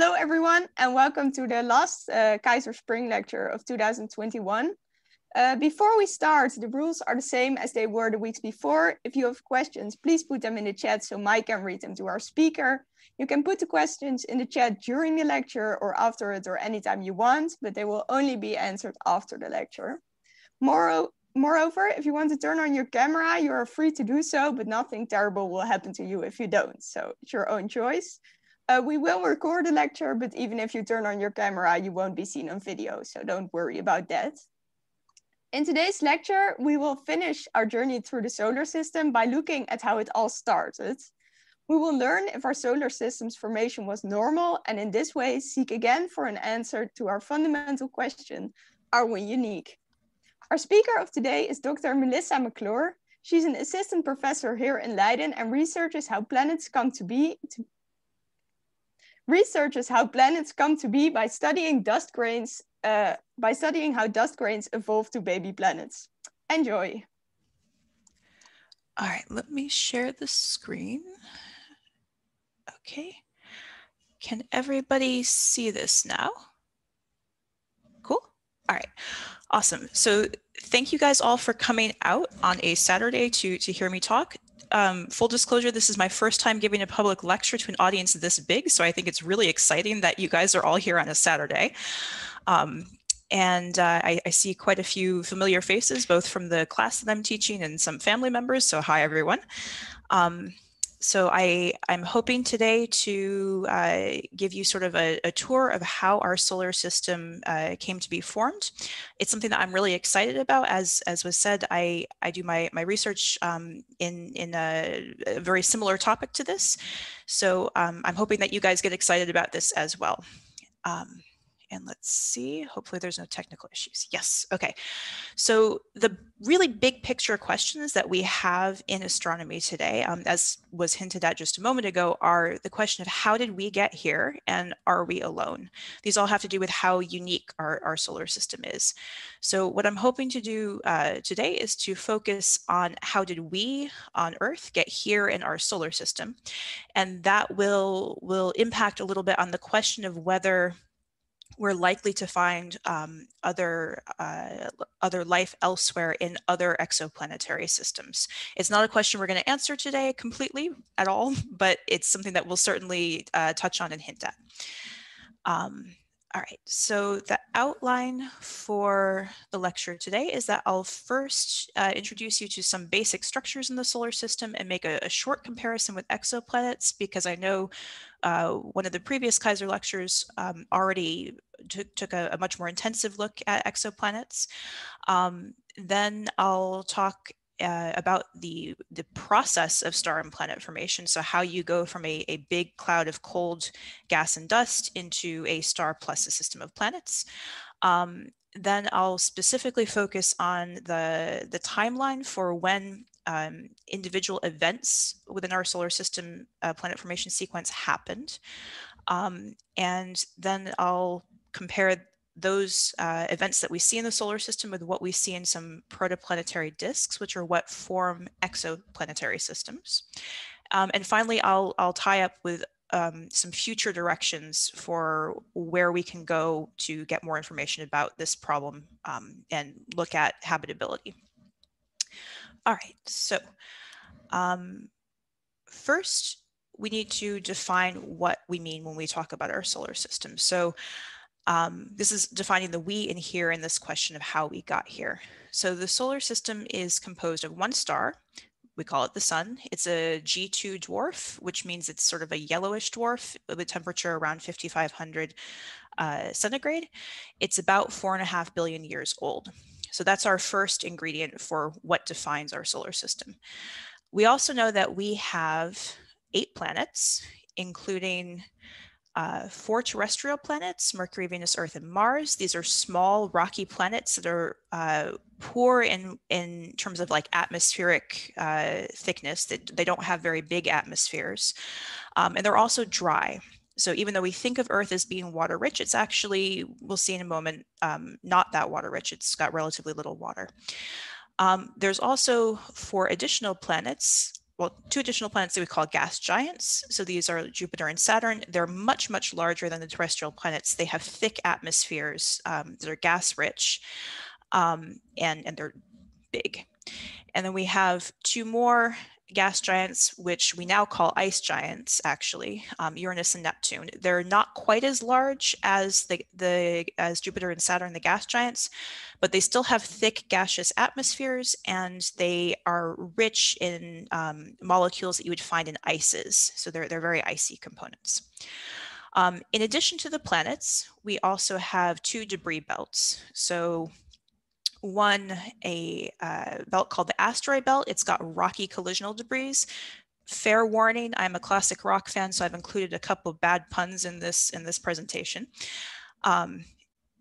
Hello, everyone, and welcome to the last uh, Kaiser Spring lecture of 2021. Uh, before we start, the rules are the same as they were the weeks before. If you have questions, please put them in the chat so Mike can read them to our speaker. You can put the questions in the chat during the lecture or after it or anytime you want, but they will only be answered after the lecture. Moreover, if you want to turn on your camera, you are free to do so, but nothing terrible will happen to you if you don't. So it's your own choice. Uh, we will record the lecture, but even if you turn on your camera, you won't be seen on video. So don't worry about that. In today's lecture, we will finish our journey through the solar system by looking at how it all started. We will learn if our solar system's formation was normal and in this way seek again for an answer to our fundamental question, are we unique? Our speaker of today is Dr. Melissa McClure. She's an assistant professor here in Leiden and researches how planets come to be to researches how planets come to be by studying dust grains uh, by studying how dust grains evolve to baby planets. Enjoy. All right, let me share the screen. Okay. Can everybody see this now? Cool. All right. Awesome. So thank you guys all for coming out on a Saturday to, to hear me talk. Um, full disclosure, this is my first time giving a public lecture to an audience this big, so I think it's really exciting that you guys are all here on a Saturday. Um, and uh, I, I, see quite a few familiar faces, both from the class that I'm teaching and some family members. So hi, everyone. Um, so I, I'm hoping today to uh, give you sort of a, a, tour of how our solar system uh, came to be formed. It's something that I'm really excited about. As, as was said, I, I do my, my research um, in, in a, a, very similar topic to this. So um, I'm hoping that you guys get excited about this as well. Um, and let's see, hopefully there's no technical issues. Yes, okay. So the really big picture questions that we have in astronomy today, um, as was hinted at just a moment ago, are the question of how did we get here and are we alone? These all have to do with how unique our, our solar system is. So what I'm hoping to do uh, today is to focus on how did we on Earth get here in our solar system? And that will, will impact a little bit on the question of whether we're likely to find um, other uh, other life elsewhere in other exoplanetary systems. It's not a question we're going to answer today completely at all, but it's something that we'll certainly uh, touch on and hint at. Um, all right, so the outline for the lecture today is that I'll first uh, introduce you to some basic structures in the solar system and make a, a short comparison with exoplanets because I know uh, one of the previous Kaiser lectures um, already took a, a, much more intensive look at exoplanets. Um, then I'll talk uh, about the the process of star and planet formation. So how you go from a, a big cloud of cold gas and dust into a star plus a system of planets. Um, then I'll specifically focus on the, the timeline for when um, individual events within our solar system uh, planet formation sequence happened. Um, and then I'll compare those uh, events that we see in the solar system with what we see in some protoplanetary disks, which are what form exoplanetary systems. Um, and finally, I'll, I'll tie up with um, some future directions for where we can go to get more information about this problem um, and look at habitability. All right, so um, first, we need to define what we mean when we talk about our solar system. So um, this is defining the we in here in this question of how we got here. So the solar system is composed of one star. We call it the sun. It's a G2 dwarf, which means it's sort of a yellowish dwarf with a temperature around 5,500 uh, centigrade. It's about four and a half billion years old. So that's our first ingredient for what defines our solar system. We also know that we have eight planets, including uh, four terrestrial planets, Mercury, Venus, Earth, and Mars. These are small rocky planets that are uh, poor in, in terms of like atmospheric uh, thickness. That they don't have very big atmospheres. Um, and they're also dry. So even though we think of Earth as being water rich, it's actually, we'll see in a moment, um, not that water rich. It's got relatively little water. Um, there's also four additional planets well, two additional planets that we call gas giants. So these are Jupiter and Saturn. They're much, much larger than the terrestrial planets. They have thick atmospheres um, that are gas rich um, and, and they're big. And then we have two more gas giants, which we now call ice giants, actually, um, Uranus and Neptune. They're not quite as large as the, the as Jupiter and Saturn, the gas giants, but they still have thick gaseous atmospheres and they are rich in um, molecules that you would find in ices. So they're, they're very icy components. Um, in addition to the planets, we also have two debris belts. So one a uh, belt called the asteroid belt. It's got rocky collisional debris. Fair warning, I'm a classic rock fan, so I've included a couple of bad puns in this in this presentation. Um,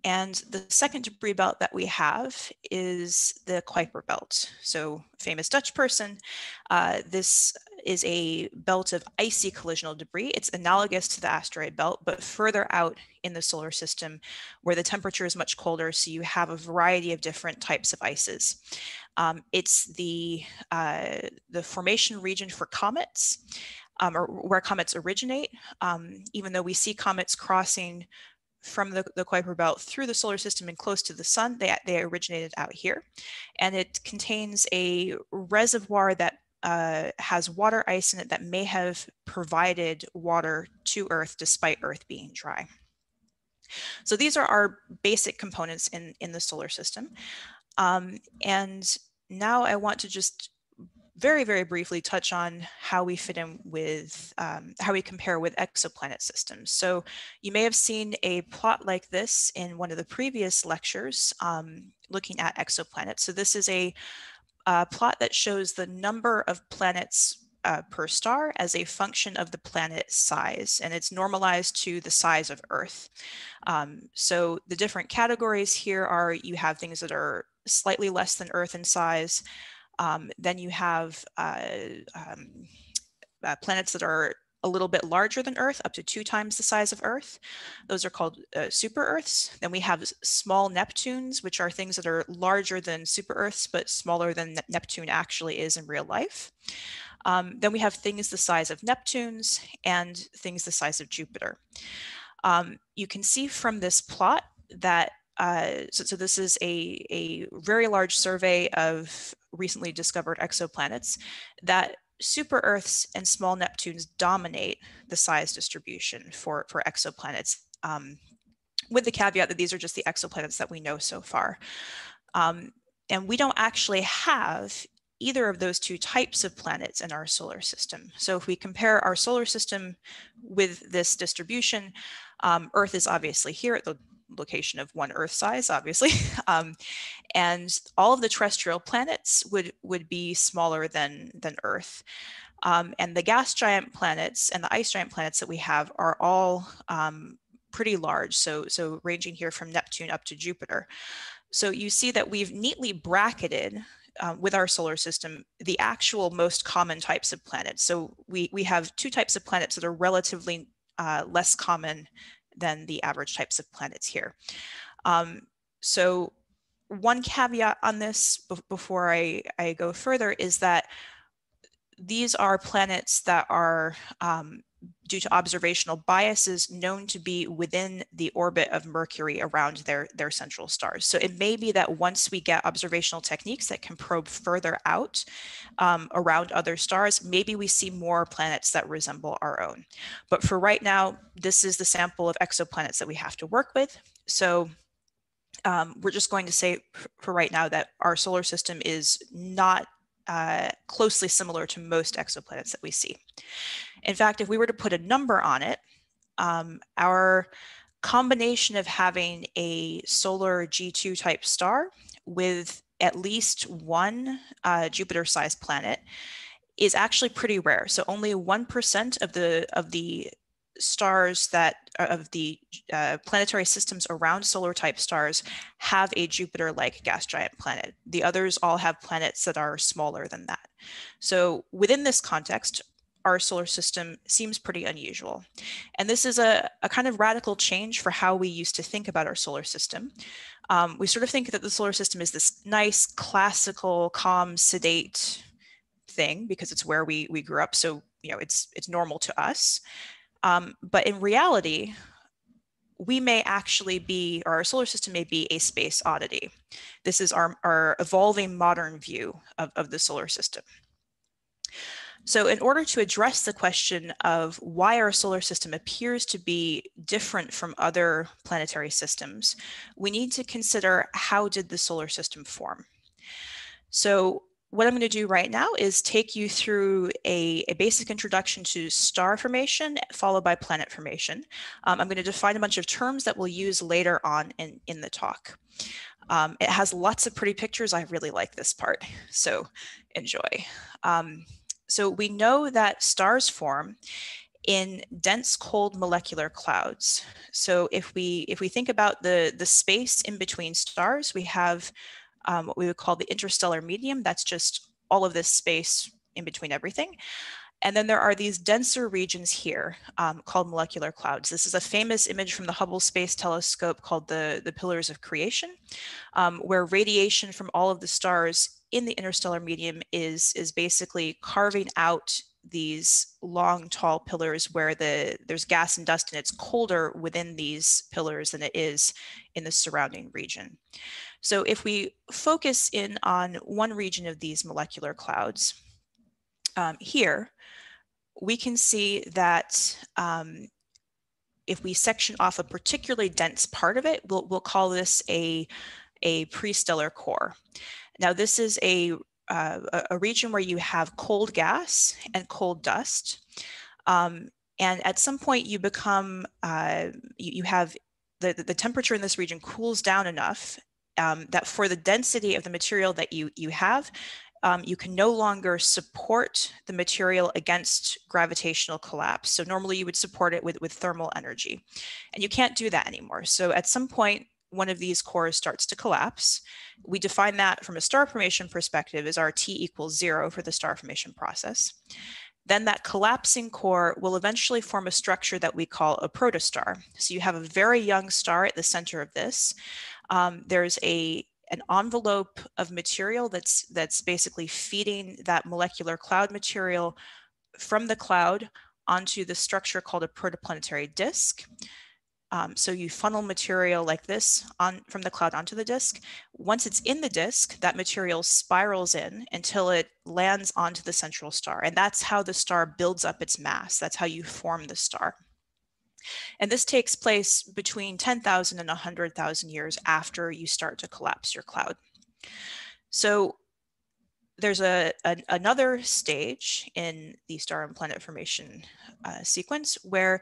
and the second debris belt that we have is the Kuiper belt. So famous Dutch person. Uh, this is a belt of icy collisional debris. It's analogous to the asteroid belt, but further out in the solar system where the temperature is much colder. So you have a variety of different types of ices. Um, it's the, uh, the formation region for comets. Um, or where comets originate, um, even though we see comets crossing from the, the Kuiper Belt through the solar system and close to the sun. They, they originated out here. And it contains a reservoir that uh, has water ice in it that may have provided water to Earth despite Earth being dry. So these are our basic components in, in the solar system. Um, and now I want to just very, very briefly touch on how we fit in with, um, how we compare with exoplanet systems. So you may have seen a plot like this in one of the previous lectures um, looking at exoplanets. So this is a, a, plot that shows the number of planets uh, per star as a function of the planet size, and it's normalized to the size of Earth. Um, so the different categories here are you have things that are slightly less than Earth in size, um, then you have uh, um, uh, planets that are a little bit larger than Earth, up to two times the size of Earth. Those are called uh, super Earths. Then we have small Neptunes, which are things that are larger than super Earths, but smaller than Neptune actually is in real life. Um, then we have things the size of Neptunes and things the size of Jupiter. Um, you can see from this plot that uh, so, so, this is a, a very large survey of recently discovered exoplanets that super Earths and small Neptunes dominate the size distribution for, for exoplanets, um, with the caveat that these are just the exoplanets that we know so far. Um, and we don't actually have either of those two types of planets in our solar system. So if we compare our solar system with this distribution, um, Earth is obviously here at the location of one Earth size, obviously. Um, and all of the terrestrial planets would, would be smaller than, than Earth. Um, and the gas giant planets and the ice giant planets that we have are all um, pretty large. So, so ranging here from Neptune up to Jupiter. So you see that we've neatly bracketed uh, with our solar system the actual most common types of planets. So we, we have two types of planets that are relatively uh, less common than the average types of planets here. Um, so one caveat on this before I, I go further is that these are planets that are um, due to observational biases known to be within the orbit of Mercury around their, their central stars. So it may be that once we get observational techniques that can probe further out um, around other stars, maybe we see more planets that resemble our own. But for right now, this is the sample of exoplanets that we have to work with. So um, we're just going to say for right now that our solar system is not uh, closely similar to most exoplanets that we see. In fact, if we were to put a number on it, um, our combination of having a solar G2 type star with at least one uh, Jupiter-sized planet is actually pretty rare. So only 1% of the of the stars that uh, of the uh, planetary systems around solar type stars have a Jupiter like gas giant planet. The others all have planets that are smaller than that. So within this context, our solar system seems pretty unusual. And this is a, a kind of radical change for how we used to think about our solar system. Um, we sort of think that the solar system is this nice, classical, calm, sedate thing because it's where we we grew up. So you know it's it's normal to us. Um, but in reality, we may actually be, or our solar system may be a space oddity. This is our, our evolving modern view of, of the solar system. So in order to address the question of why our solar system appears to be different from other planetary systems, we need to consider how did the solar system form? So what I'm going to do right now is take you through a, a, basic introduction to star formation, followed by planet formation. Um, I'm going to define a bunch of terms that we'll use later on in, in the talk. Um, it has lots of pretty pictures. I really like this part, so enjoy. Um, so we know that stars form in dense cold molecular clouds. So if we if we think about the the space in between stars, we have um, what we would call the interstellar medium. That's just all of this space in between everything. And then there are these denser regions here um, called molecular clouds. This is a famous image from the Hubble Space Telescope called the, the Pillars of Creation, um, where radiation from all of the stars in the interstellar medium is, is basically carving out these long tall pillars where the there's gas and dust and it's colder within these pillars than it is in the surrounding region. So if we focus in on one region of these molecular clouds um, here, we can see that um, if we section off a particularly dense part of it, we'll, we'll call this a, a prestellar core. Now this is a, uh, a region where you have cold gas and cold dust. Um, and at some point you become, uh, you, you, have the, the temperature in this region cools down enough um, that for the density of the material that you, you have, um, you can no longer support the material against gravitational collapse. So normally you would support it with, with thermal energy and you can't do that anymore. So at some point, one of these cores starts to collapse. We define that from a star formation perspective as our T equals zero for the star formation process. Then that collapsing core will eventually form a structure that we call a protostar. So you have a very young star at the center of this um, there's a an envelope of material that's that's basically feeding that molecular cloud material from the cloud onto the structure called a protoplanetary disk. Um, so you funnel material like this on from the cloud onto the disk. Once it's in the disk, that material spirals in until it lands onto the central star. And that's how the star builds up its mass. That's how you form the star. And this takes place between 10,000 and 100,000 years after you start to collapse your cloud. So there's a, a another stage in the star and planet formation uh, sequence where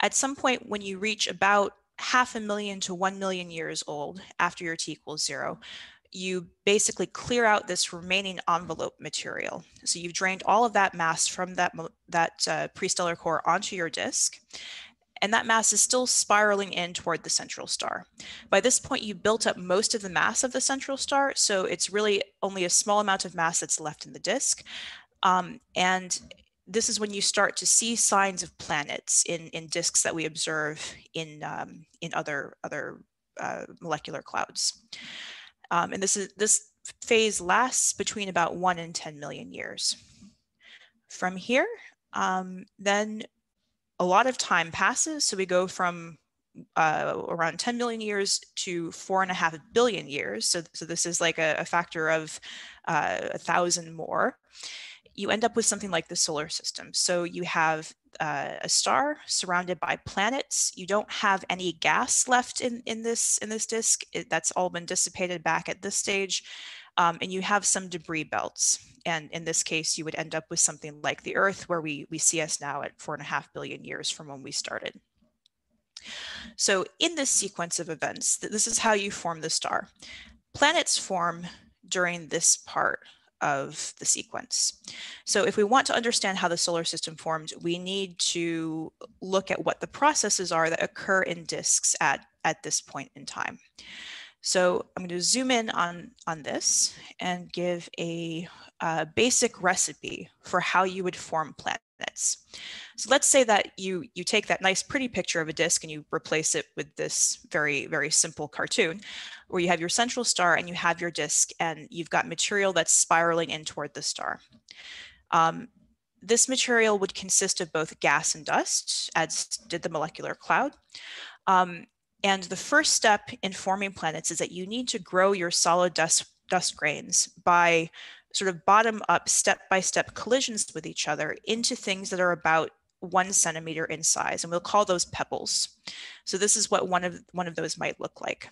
at some point when you reach about half a million to 1 million years old after your t equals zero, you basically clear out this remaining envelope material. So you've drained all of that mass from that, that uh, prestellar core onto your disk and that mass is still spiraling in toward the central star. By this point, you built up most of the mass of the central star, so it's really only a small amount of mass that's left in the disk. Um, and this is when you start to see signs of planets in, in disks that we observe in, um, in other, other uh, molecular clouds. Um, and this, is, this phase lasts between about 1 and 10 million years. From here, um, then a lot of time passes. So we go from uh, around 10 million years to four and a half billion years. So, so this is like a, a factor of uh, a thousand more. You end up with something like the solar system. So you have uh, a star surrounded by planets. You don't have any gas left in, in this in this disk. It, that's all been dissipated back at this stage. Um, and you have some debris belts. And in this case, you would end up with something like the Earth, where we, we see us now at four and a half billion years from when we started. So in this sequence of events, this is how you form the star. Planets form during this part of the sequence. So if we want to understand how the solar system formed, we need to look at what the processes are that occur in disks at, at this point in time. So I'm going to zoom in on, on this and give a, basic recipe for how you would form planets. So let's say that you, you take that nice pretty picture of a disk and you replace it with this very, very simple cartoon where you have your central star and you have your disk and you've got material that's spiraling in toward the star. Um, this material would consist of both gas and dust, as did the molecular cloud. Um, and the first step in forming planets is that you need to grow your solid dust, dust grains by sort of bottom up, step by step collisions with each other into things that are about one centimeter in size. And we'll call those pebbles. So this is what one of, one of those might look like.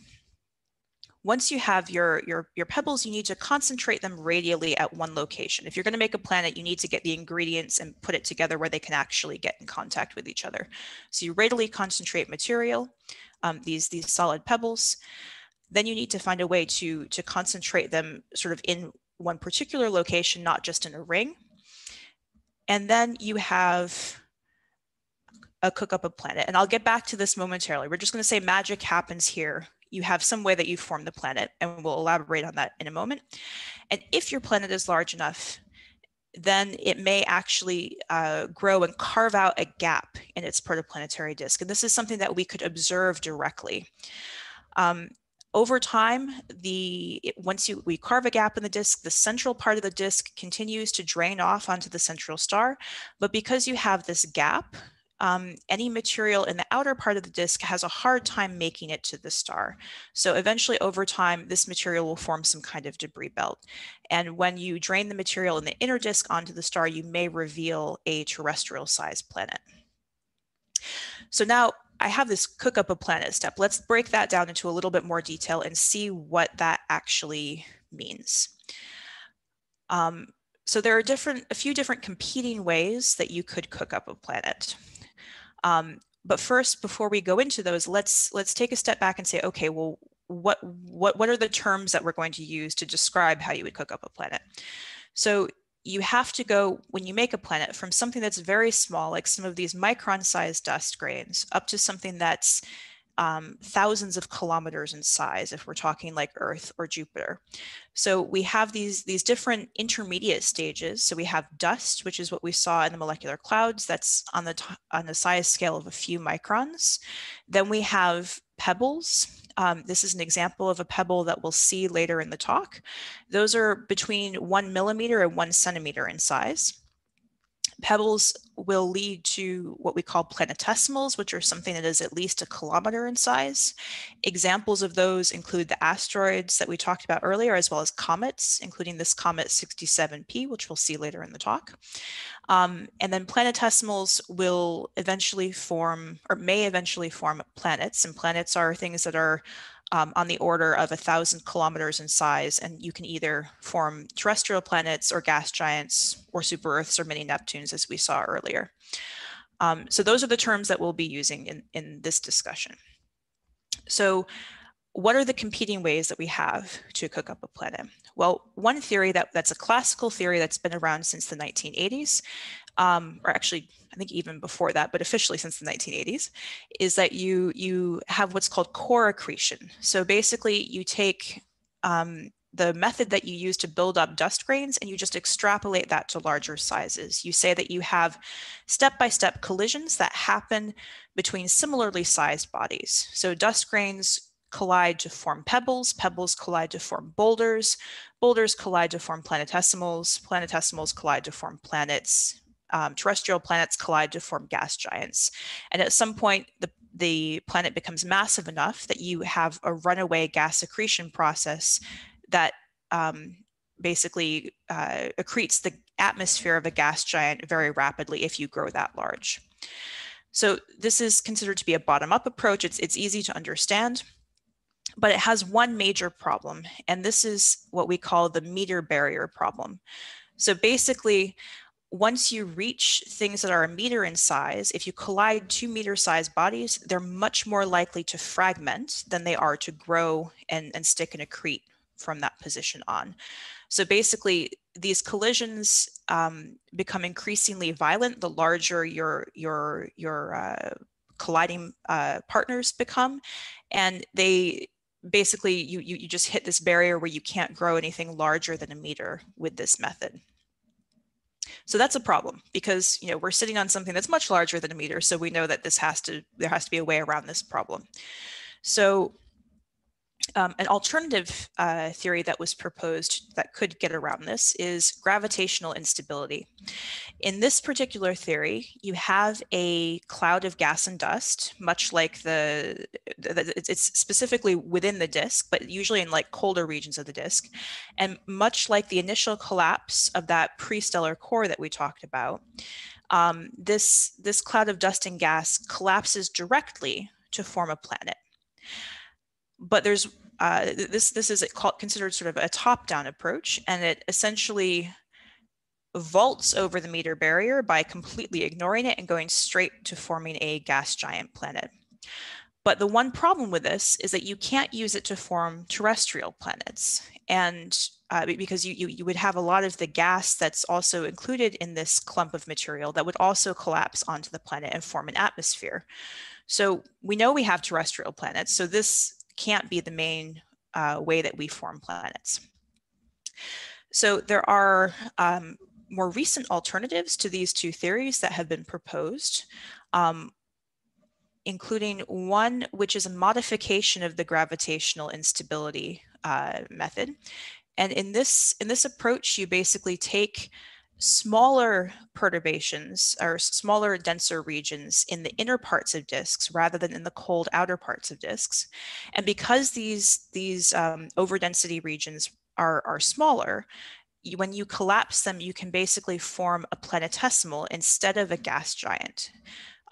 Once you have your, your, your pebbles, you need to concentrate them radially at one location. If you're going to make a planet, you need to get the ingredients and put it together where they can actually get in contact with each other. So you radially concentrate material, um, these, these solid pebbles. Then you need to find a way to, to concentrate them sort of in one particular location, not just in a ring. And then you have a cook up a planet. And I'll get back to this momentarily. We're just going to say magic happens here you have some way that you form the planet, and we'll elaborate on that in a moment. And if your planet is large enough, then it may actually uh, grow and carve out a gap in its protoplanetary disk. And this is something that we could observe directly. Um, over time, the once you we carve a gap in the disk, the central part of the disk continues to drain off onto the central star. But because you have this gap, um, any material in the outer part of the disk has a hard time making it to the star. So eventually over time, this material will form some kind of debris belt. And when you drain the material in the inner disk onto the star, you may reveal a terrestrial sized planet. So now I have this cook up a planet step. Let's break that down into a little bit more detail and see what that actually means. Um, so there are different, a few different competing ways that you could cook up a planet. Um, but first, before we go into those, let's let's take a step back and say, okay, well, what what what are the terms that we're going to use to describe how you would cook up a planet? So you have to go when you make a planet from something that's very small, like some of these micron-sized dust grains, up to something that's um, thousands of kilometers in size if we're talking like Earth or Jupiter. So we have these, these different intermediate stages. So we have dust, which is what we saw in the molecular clouds. That's on the, on the size scale of a few microns. Then we have pebbles. Um, this is an example of a pebble that we'll see later in the talk. Those are between one millimeter and one centimeter in size. Pebbles will lead to what we call planetesimals, which are something that is at least a kilometer in size. Examples of those include the asteroids that we talked about earlier, as well as comets, including this comet 67P, which we'll see later in the talk. Um, and then planetesimals will eventually form, or may eventually form planets, and planets are things that are um, on the order of a thousand kilometers in size, and you can either form terrestrial planets or gas giants or super Earths or mini Neptunes, as we saw earlier. Um, so those are the terms that we'll be using in, in this discussion. So what are the competing ways that we have to cook up a planet? Well, one theory that, that's a classical theory that's been around since the 1980s um, or actually I think even before that, but officially since the 1980s, is that you you have what's called core accretion. So basically, you take um, the method that you use to build up dust grains and you just extrapolate that to larger sizes. You say that you have step-by-step collisions that happen between similarly sized bodies. So dust grains collide to form pebbles, pebbles collide to form boulders, boulders collide to form planetesimals, planetesimals collide to form planets, um, terrestrial planets collide to form gas giants. And at some point, the, the planet becomes massive enough that you have a runaway gas accretion process that um, basically uh, accretes the atmosphere of a gas giant very rapidly if you grow that large. So this is considered to be a bottom-up approach. It's, it's easy to understand, but it has one major problem, and this is what we call the meter barrier problem. So basically, once you reach things that are a meter in size, if you collide two meter sized bodies, they're much more likely to fragment than they are to grow and, and stick and accrete from that position on. So basically, these collisions um, become increasingly violent the larger your your your uh, colliding uh, partners become, and they basically you, you you just hit this barrier where you can't grow anything larger than a meter with this method. So that's a problem because you know we're sitting on something that's much larger than a meter, so we know that this has to there has to be a way around this problem. So Um, an alternative uh, theory that was proposed that could get around this is gravitational instability. In this particular theory, you have a cloud of gas and dust, much like the, the, it's specifically within the disk, but usually in like colder regions of the disk. And much like the initial collapse of that pre-stellar core that we talked about, um, this, this cloud of dust and gas collapses directly to form a planet. But there's uh, this this is considered sort of a top-down approach, and it essentially vaults over the meter barrier by completely ignoring it and going straight to forming a gas giant planet. But the one problem with this is that you can't use it to form terrestrial planets. And uh, because you, you, you would have a lot of the gas that's also included in this clump of material that would also collapse onto the planet and form an atmosphere. So we know we have terrestrial planets. So this can't be the main uh, way that we form planets. So there are um, more recent alternatives to these two theories that have been proposed, um, including one which is a modification of the gravitational instability uh, method. And in this, in this approach, you basically take smaller perturbations or smaller denser regions in the inner parts of disks rather than in the cold outer parts of disks and because these these um, overdensity regions are are smaller you, when you collapse them you can basically form a planetesimal instead of a gas giant.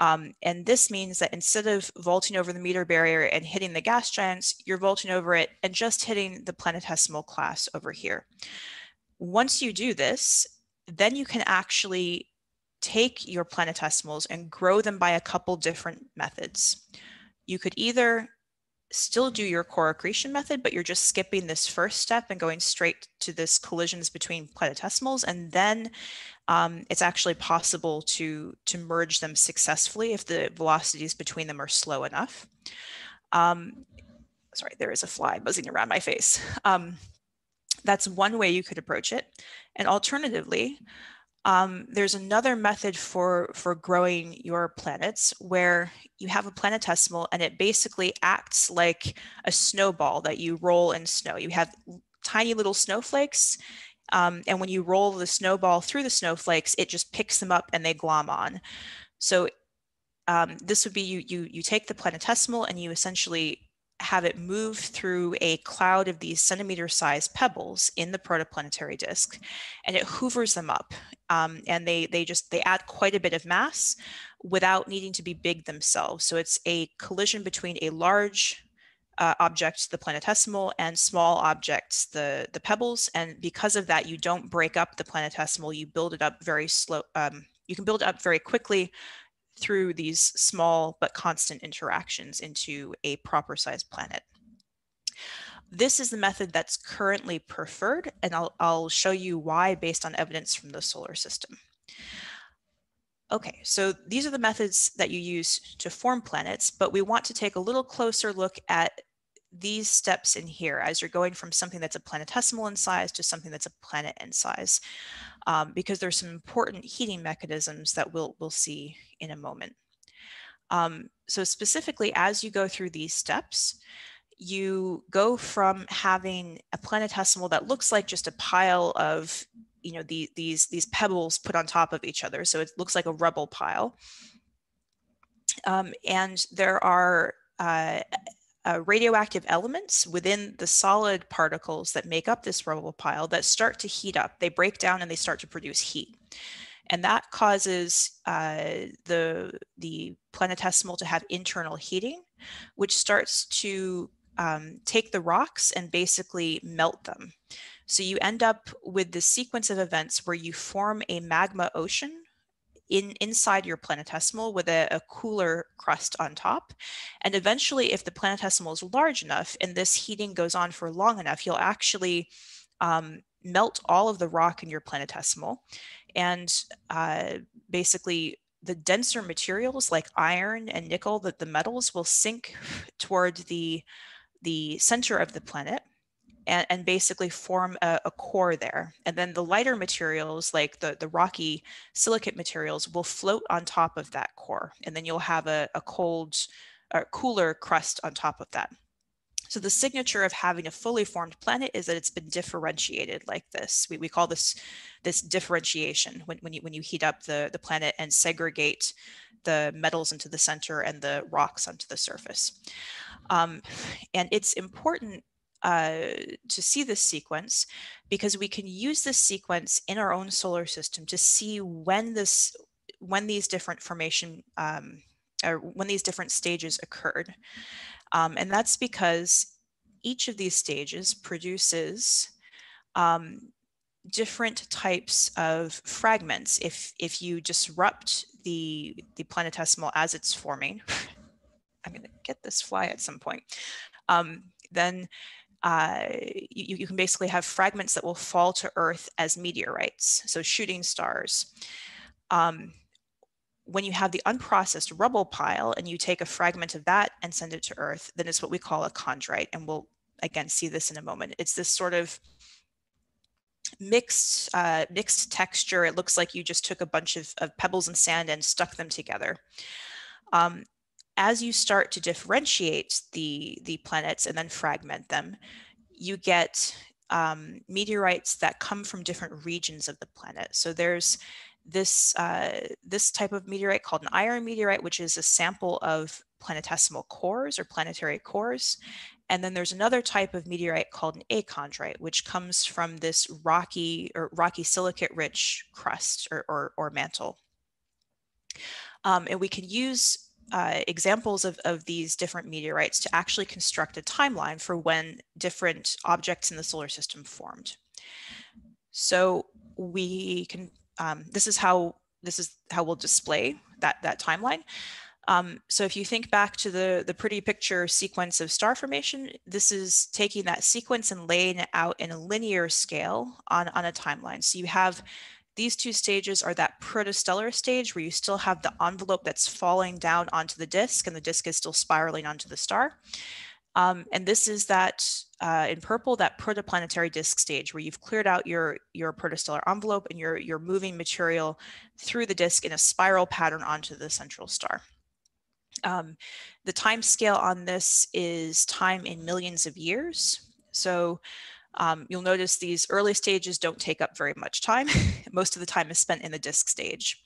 Um, and this means that instead of vaulting over the meter barrier and hitting the gas giants you're vaulting over it and just hitting the planetesimal class over here. Once you do this then you can actually take your planetesimals and grow them by a couple different methods. You could either still do your core accretion method, but you're just skipping this first step and going straight to this collisions between planetesimals. And then um, it's actually possible to, to merge them successfully if the velocities between them are slow enough. Um, sorry, there is a fly buzzing around my face. Um, that's one way you could approach it. And alternatively, um, there's another method for, for growing your planets where you have a planetesimal and it basically acts like a snowball that you roll in snow. You have tiny little snowflakes um, and when you roll the snowball through the snowflakes, it just picks them up and they glom on. So um, this would be you, you, you take the planetesimal and you essentially have it move through a cloud of these centimeter sized pebbles in the protoplanetary disk and it hoovers them up. Um, and they they just they add quite a bit of mass without needing to be big themselves. So it's a collision between a large uh, object the planetesimal and small objects the the pebbles. And because of that you don't break up the planetesimal. You build it up very slow um, you can build it up very quickly through these small but constant interactions into a proper sized planet. This is the method that's currently preferred, and I'll, I'll show you why based on evidence from the solar system. Okay, so these are the methods that you use to form planets, but we want to take a little closer look at these steps in here as you're going from something that's a planetesimal in size to something that's a planet in size, um, because there's some important heating mechanisms that we'll, we'll see in a moment. Um, so specifically, as you go through these steps, you go from having a planetesimal that looks like just a pile of you know the, these these pebbles put on top of each other so it looks like a rubble pile um, and there are uh, uh, radioactive elements within the solid particles that make up this rubble pile that start to heat up. They break down and they start to produce heat. And that causes uh, the, the planetesimal to have internal heating, which starts to um, take the rocks and basically melt them. So you end up with the sequence of events where you form a magma ocean in inside your planetesimal with a, a, cooler crust on top. And eventually, if the planetesimal is large enough and this heating goes on for long enough, you'll actually um, melt all of the rock in your planetesimal. And uh, basically, the denser materials like iron and nickel, that the metals will sink toward the, the center of the planet and, and basically form a, a, core there. And then the lighter materials, like the, the rocky silicate materials, will float on top of that core. And then you'll have a, a cold, or cooler crust on top of that. So the signature of having a fully formed planet is that it's been differentiated like this. We, we call this this differentiation when, when you when you heat up the, the planet and segregate the metals into the center and the rocks onto the surface. Um, and it's important uh, to see this sequence because we can use this sequence in our own solar system to see when this when these different formation um, or when these different stages occurred. Um, and that's because each of these stages produces um, different types of fragments. If, if you disrupt the, the planetesimal as it's forming, I'm going to get this fly at some point, um, then uh, you, you, can basically have fragments that will fall to Earth as meteorites, so shooting stars. Um, when you have the unprocessed rubble pile and you take a fragment of that and send it to Earth, then it's what we call a chondrite. And we'll again see this in a moment. It's this sort of mixed uh, mixed texture. It looks like you just took a bunch of, of pebbles and sand and stuck them together. Um, as you start to differentiate the, the planets and then fragment them, you get um, meteorites that come from different regions of the planet. So there's this, uh, this type of meteorite called an iron meteorite, which is a sample of planetesimal cores or planetary cores. And then there's another type of meteorite called an achondrite, which comes from this rocky or rocky silicate rich crust or, or, or mantle. Um, and we can use uh, examples of, of these different meteorites to actually construct a timeline for when different objects in the solar system formed. So we can um, this is how this is how we'll display that that timeline. Um, so if you think back to the, the pretty picture sequence of star formation, this is taking that sequence and laying it out in a linear scale on, on a timeline. So you have these two stages are that protostellar stage where you still have the envelope that's falling down onto the disk and the disk is still spiraling onto the star. Um, and this is that uh, in purple, that protoplanetary disk stage where you've cleared out your, your protostellar envelope and you're, you're moving material through the disk in a spiral pattern onto the central star. Um, the time scale on this is time in millions of years. So um, you'll notice these early stages don't take up very much time. Most of the time is spent in the disk stage.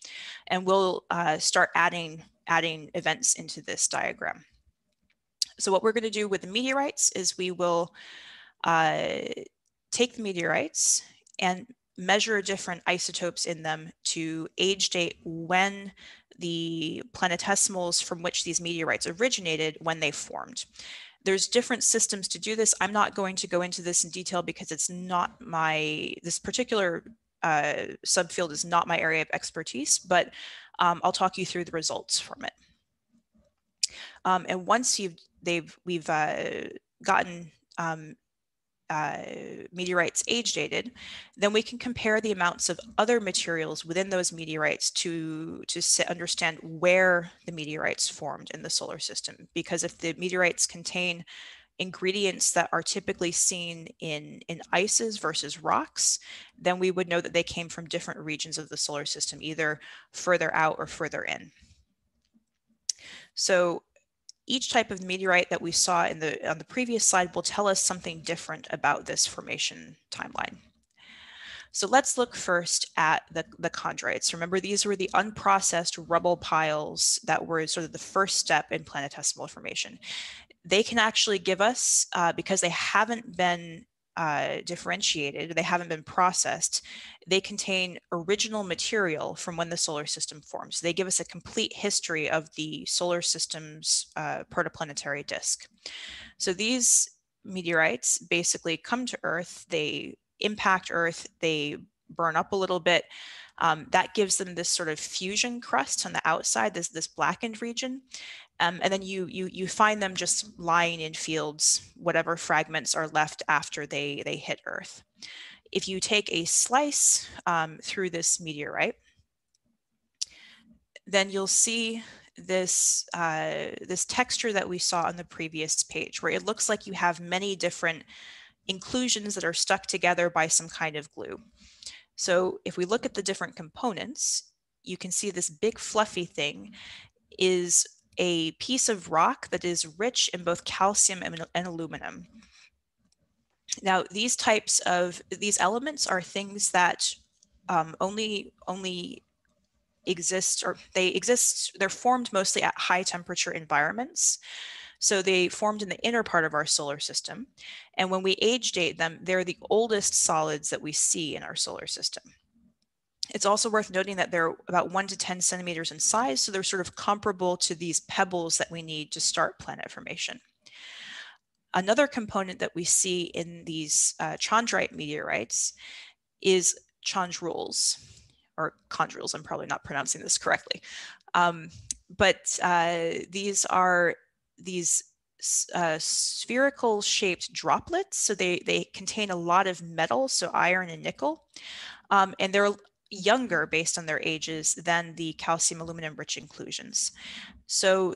And we'll uh, start adding, adding events into this diagram. So what we're going to do with the meteorites is we will uh, take the meteorites and measure different isotopes in them to age date when the planetesimals from which these meteorites originated when they formed. There's different systems to do this. I'm not going to go into this in detail because it's not my, this particular uh, subfield is not my area of expertise, but um, I'll talk you through the results from it. Um, and once you've they've we've uh, gotten um, uh, meteorites age dated, then we can compare the amounts of other materials within those meteorites to to understand where the meteorites formed in the solar system. Because if the meteorites contain ingredients that are typically seen in, in ices versus rocks, then we would know that they came from different regions of the solar system, either further out or further in. So each type of meteorite that we saw in the on the previous slide will tell us something different about this formation timeline. So let's look first at the, the chondrites. Remember, these were the unprocessed rubble piles that were sort of the first step in planetesimal formation. They can actually give us, uh, because they haven't been uh, differentiated, they haven't been processed, they contain original material from when the solar system forms. They give us a complete history of the solar system's uh, protoplanetary disk. So these meteorites basically come to Earth, they impact Earth, they burn up a little bit. Um, that gives them this sort of fusion crust on the outside, this, this blackened region. Um, and then you, you, you find them just lying in fields, whatever fragments are left after they, they hit Earth. If you take a slice um, through this meteorite, then you'll see this, uh, this texture that we saw on the previous page, where it looks like you have many different inclusions that are stuck together by some kind of glue. So if we look at the different components, you can see this big fluffy thing is a piece of rock that is rich in both calcium and, and aluminum. Now, these types of these elements are things that um, only only exist or they exist. They're formed mostly at high temperature environments. So they formed in the inner part of our solar system. And when we age date them, they're the oldest solids that we see in our solar system. It's also worth noting that they're about one to 10 centimeters in size, so they're sort of comparable to these pebbles that we need to start planet formation. Another component that we see in these uh, chondrite meteorites is chondrules, or chondrules, I'm probably not pronouncing this correctly. Um, but uh, these are these uh, spherical shaped droplets. So they, they contain a lot of metal, so iron and nickel. Um, and they're younger based on their ages than the calcium aluminum rich inclusions. So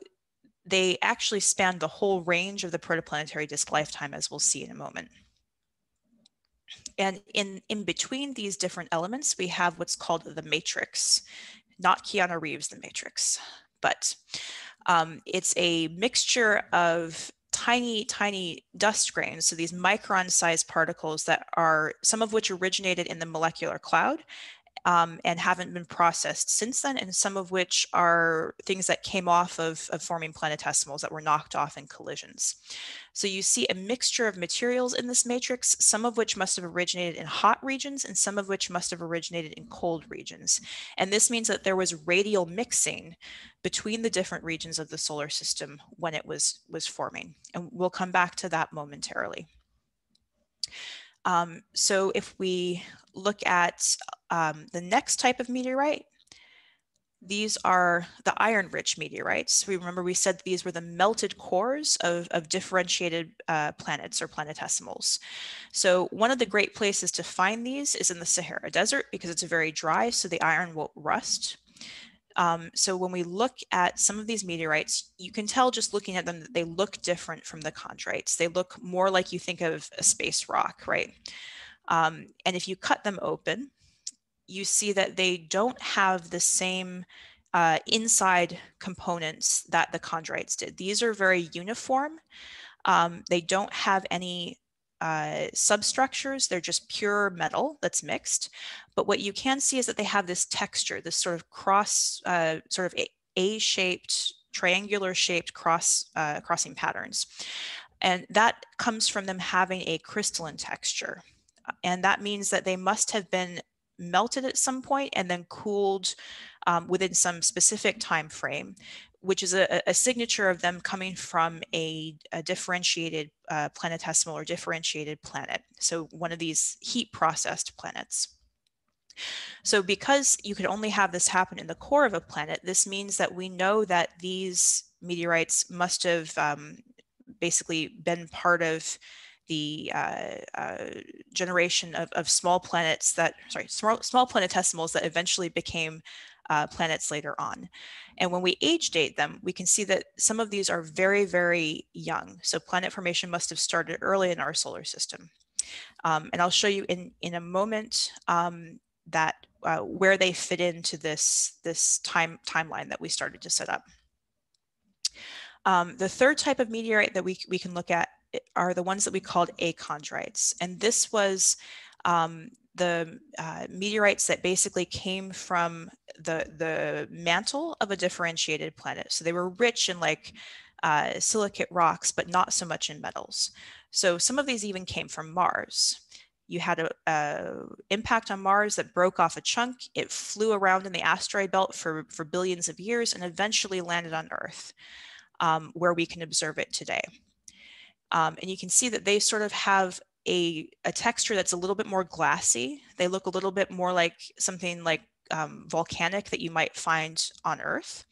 they actually span the whole range of the protoplanetary disk lifetime, as we'll see in a moment. And in, in between these different elements, we have what's called the matrix, not Keanu Reeves, the matrix, but um, it's a mixture of tiny, tiny dust grains. So these micron sized particles that are some of which originated in the molecular cloud um, and haven't been processed since then, and some of which are things that came off of, of, forming planetesimals that were knocked off in collisions. So you see a mixture of materials in this matrix, some of which must have originated in hot regions and some of which must have originated in cold regions. And this means that there was radial mixing between the different regions of the solar system when it was, was forming. And we'll come back to that momentarily. Um, so if we look at um, the next type of meteorite, these are the iron-rich meteorites. We remember we said these were the melted cores of, of differentiated uh, planets or planetesimals. So one of the great places to find these is in the Sahara Desert because it's very dry, so the iron won't rust. Um, so when we look at some of these meteorites, you can tell just looking at them that they look different from the chondrites. They look more like you think of a space rock, right? Um, and if you cut them open, you see that they don't have the same uh, inside components that the chondrites did. These are very uniform. Um, they don't have any uh, substructures. They're just pure metal that's mixed. But what you can see is that they have this texture, this sort of cross, uh, sort of A-shaped, triangular shaped cross uh, crossing patterns. And that comes from them having a crystalline texture. And that means that they must have been melted at some point and then cooled um, within some specific time frame, which is a, a signature of them coming from a, a differentiated uh, planetesimal or differentiated planet. So one of these heat processed planets. So because you could only have this happen in the core of a planet, this means that we know that these meteorites must have um, basically been part of the uh, uh, generation of, of small planets that, sorry, small, small planetesimals that eventually became uh, planets later on. And when we age date them, we can see that some of these are very, very young. So planet formation must have started early in our solar system. Um, and I'll show you in, in a moment um, that uh, where they fit into this, this time timeline that we started to set up. Um, the third type of meteorite that we, we can look at eh, are the ones that we called achondrites. And this was um, the uh, meteorites that basically came from the the mantle of a differentiated planet. So they were rich in like uh, silicate rocks, but not so much in metals. So some of these even came from Mars. You had a, a, impact on Mars that broke off a chunk. It flew around in the asteroid belt for, for billions of years and eventually landed on Earth, um, where we can observe it today. Um, and you can see that they sort of have a, a texture that's a little bit more glassy. They look a little bit more like something like um, volcanic that you might find on Earth.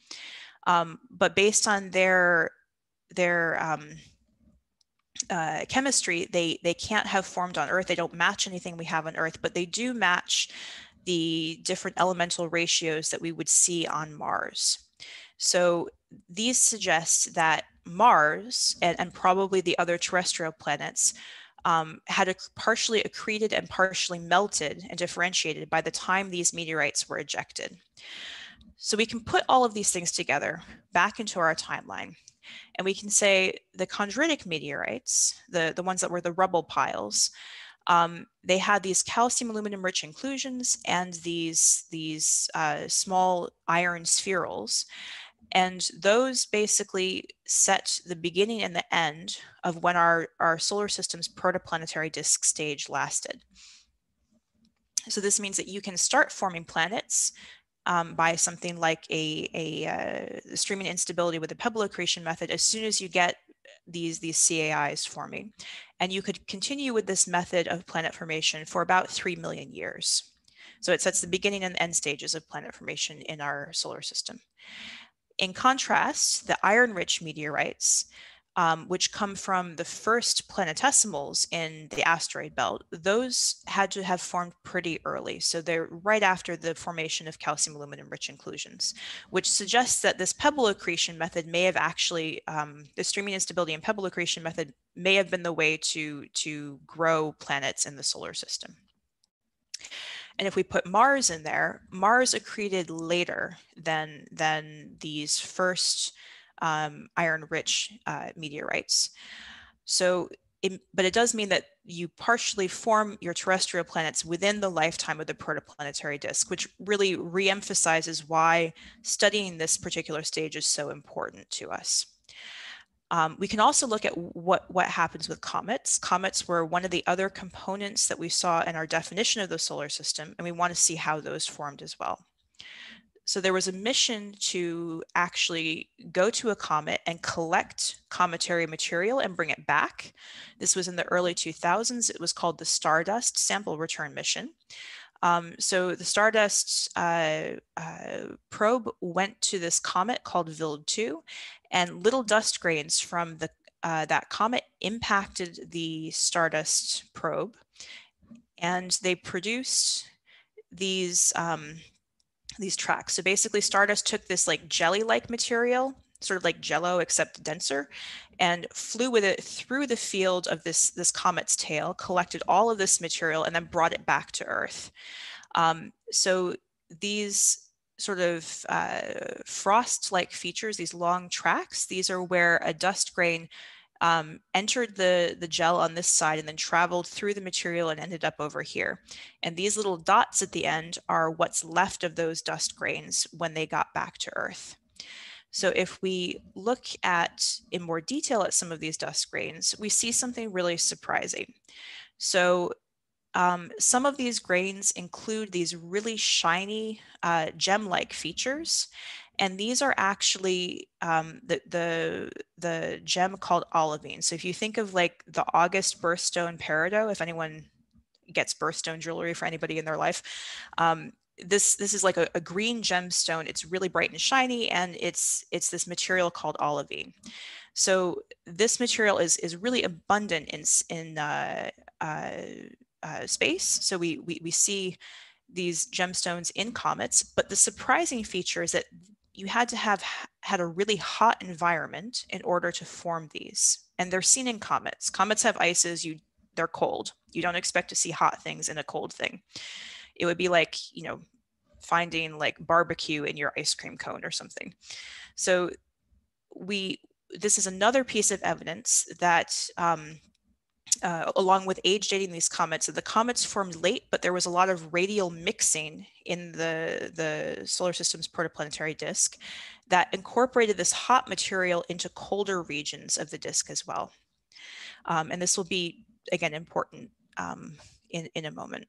Um, but based on their their um, uh, chemistry, they they can't have formed on Earth. They don't match anything we have on Earth, but they do match the different elemental ratios that we would see on Mars. So these suggest that Mars and, and probably the other terrestrial planets um, had partially accreted and partially melted and differentiated by the time these meteorites were ejected. So we can put all of these things together back into our timeline. And we can say the chondritic meteorites, the, the ones that were the rubble piles, um, they had these calcium aluminum rich inclusions and these, these uh, small iron spherules. And those basically set the beginning and the end of when our, our solar system's protoplanetary disk stage lasted. So this means that you can start forming planets um, by something like a, a uh, streaming instability with the pebble accretion method as soon as you get these, these CAIs forming. And you could continue with this method of planet formation for about 3 million years. So it sets the beginning and end stages of planet formation in our solar system. In contrast, the iron-rich meteorites um, which come from the first planetesimals in the asteroid belt, those had to have formed pretty early. So they're right after the formation of calcium aluminum rich inclusions, which suggests that this pebble accretion method may have actually, um, the streaming instability and pebble accretion method may have been the way to, to grow planets in the solar system. And if we put Mars in there, Mars accreted later than, than these first um, iron-rich uh, meteorites. So, it, but it does mean that you partially form your terrestrial planets within the lifetime of the protoplanetary disk, which really reemphasizes why studying this particular stage is so important to us. Um, we can also look at what, what happens with comets. Comets were one of the other components that we saw in our definition of the solar system, and we want to see how those formed as well. So there was a mission to actually go to a comet and collect cometary material and bring it back. This was in the early 2000s. It was called the Stardust Sample Return Mission. Um, so the Stardust uh, uh, probe went to this comet called Wild 2, and little dust grains from the uh, that comet impacted the Stardust probe, and they produced these um, these tracks. So basically Stardust took this like jelly-like material, sort of like jello except denser, and flew with it through the field of this, this comet's tail, collected all of this material, and then brought it back to Earth. Um, so these sort of uh, frost-like features, these long tracks, these are where a dust grain um, entered the, the gel on this side and then traveled through the material and ended up over here. And these little dots at the end are what's left of those dust grains when they got back to Earth. So if we look at in more detail at some of these dust grains, we see something really surprising. So um, some of these grains include these really shiny uh, gem-like features, and these are actually um, the, the, the gem called olivine. So if you think of like the August birthstone peridot, if anyone gets birthstone jewelry for anybody in their life, um, this this is like a, a, green gemstone. It's really bright and shiny, and it's it's this material called olivine. So this material is is really abundant in in uh, uh, uh, space. So we, we we see these gemstones in comets, but the surprising feature is that you had to have had a really hot environment in order to form these. And they're seen in comets. Comets have ices, you they're cold. You don't expect to see hot things in a cold thing. It would be like, you know, finding like barbecue in your ice cream cone or something. So we this is another piece of evidence that um, uh, along with age dating these comets, that the comets formed late, but there was a lot of radial mixing in the, the solar system's protoplanetary disk that incorporated this hot material into colder regions of the disk as well. Um, and this will be, again, important um, in, in a moment.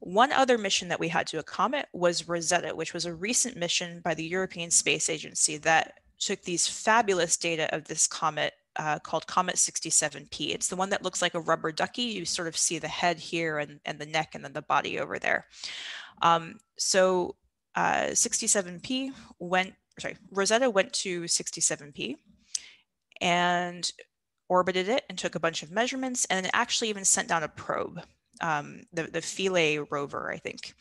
One other mission that we had to a comet was Rosetta, which was a recent mission by the European Space Agency that took these fabulous data of this comet uh, called Comet 67P. It's the one that looks like a rubber ducky. You sort of see the head here and, and the neck and then the body over there. Um, so uh, 67P went, sorry, Rosetta went to 67P and orbited it and took a bunch of measurements and actually even sent down a probe, um, the, the Philae rover, I think.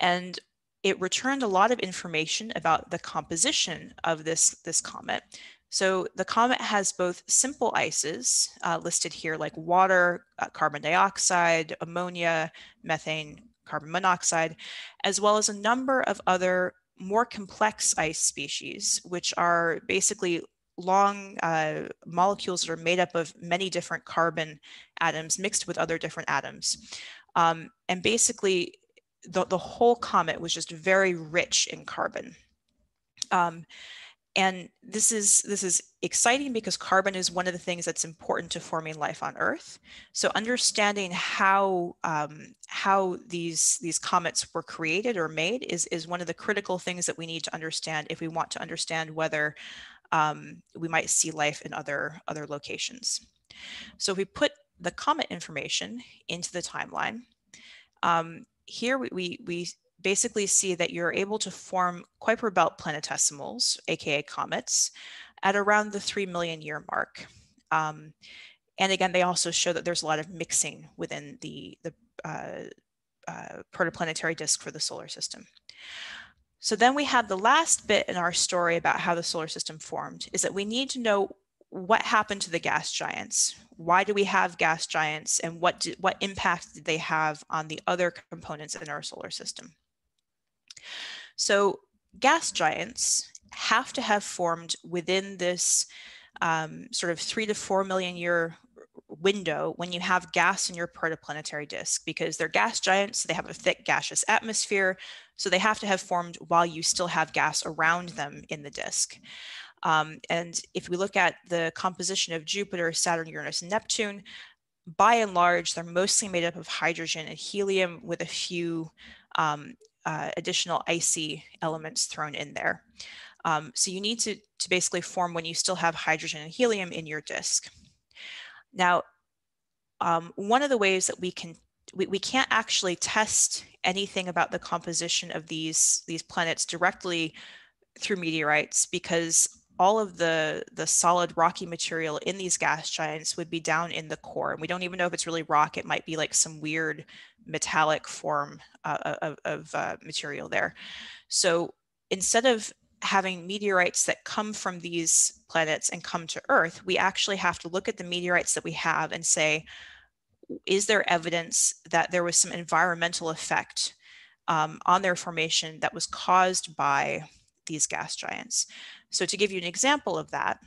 And it returned a lot of information about the composition of this, this comet. So the comet has both simple ices uh, listed here like water, uh, carbon dioxide, ammonia, methane, carbon monoxide, as well as a number of other more complex ice species, which are basically long uh, molecules that are made up of many different carbon atoms mixed with other different atoms. Um, and basically, the, the whole comet was just very rich in carbon. Um, and this is this is exciting because carbon is one of the things that's important to forming life on Earth. So understanding how um, how these these comets were created or made is is one of the critical things that we need to understand if we want to understand whether um, we might see life in other other locations. So if we put the comet information into the timeline, um, here we, we, we basically see that you're able to form Kuiper belt planetesimals, aka comets, at around the 3 million year mark. Um, and again, they also show that there's a lot of mixing within the, the uh, uh, protoplanetary disk for the solar system. So then we have the last bit in our story about how the solar system formed is that we need to know what happened to the gas giants? Why do we have gas giants and what, do, what impact did they have on the other components in our solar system? So gas giants have to have formed within this um, sort of three to four million year window when you have gas in your protoplanetary disk because they're gas giants, so they have a thick gaseous atmosphere, so they have to have formed while you still have gas around them in the disk. Um, and if we look at the composition of Jupiter, Saturn, Uranus, and Neptune, by and large, they're mostly made up of hydrogen and helium with a few um, uh, additional icy elements thrown in there. Um, so you need to, to basically form when you still have hydrogen and helium in your disk. Now, um, one of the ways that we can we, we can't actually test anything about the composition of these these planets directly through meteorites because all of the the solid rocky material in these gas giants would be down in the core and we don't even know if it's really rock. It might be like some weird metallic form uh, of, of uh, material there. So instead of having meteorites that come from these planets and come to earth we actually have to look at the meteorites that we have and say is there evidence that there was some environmental effect um, on their formation that was caused by these gas giants? So to give you an example of that,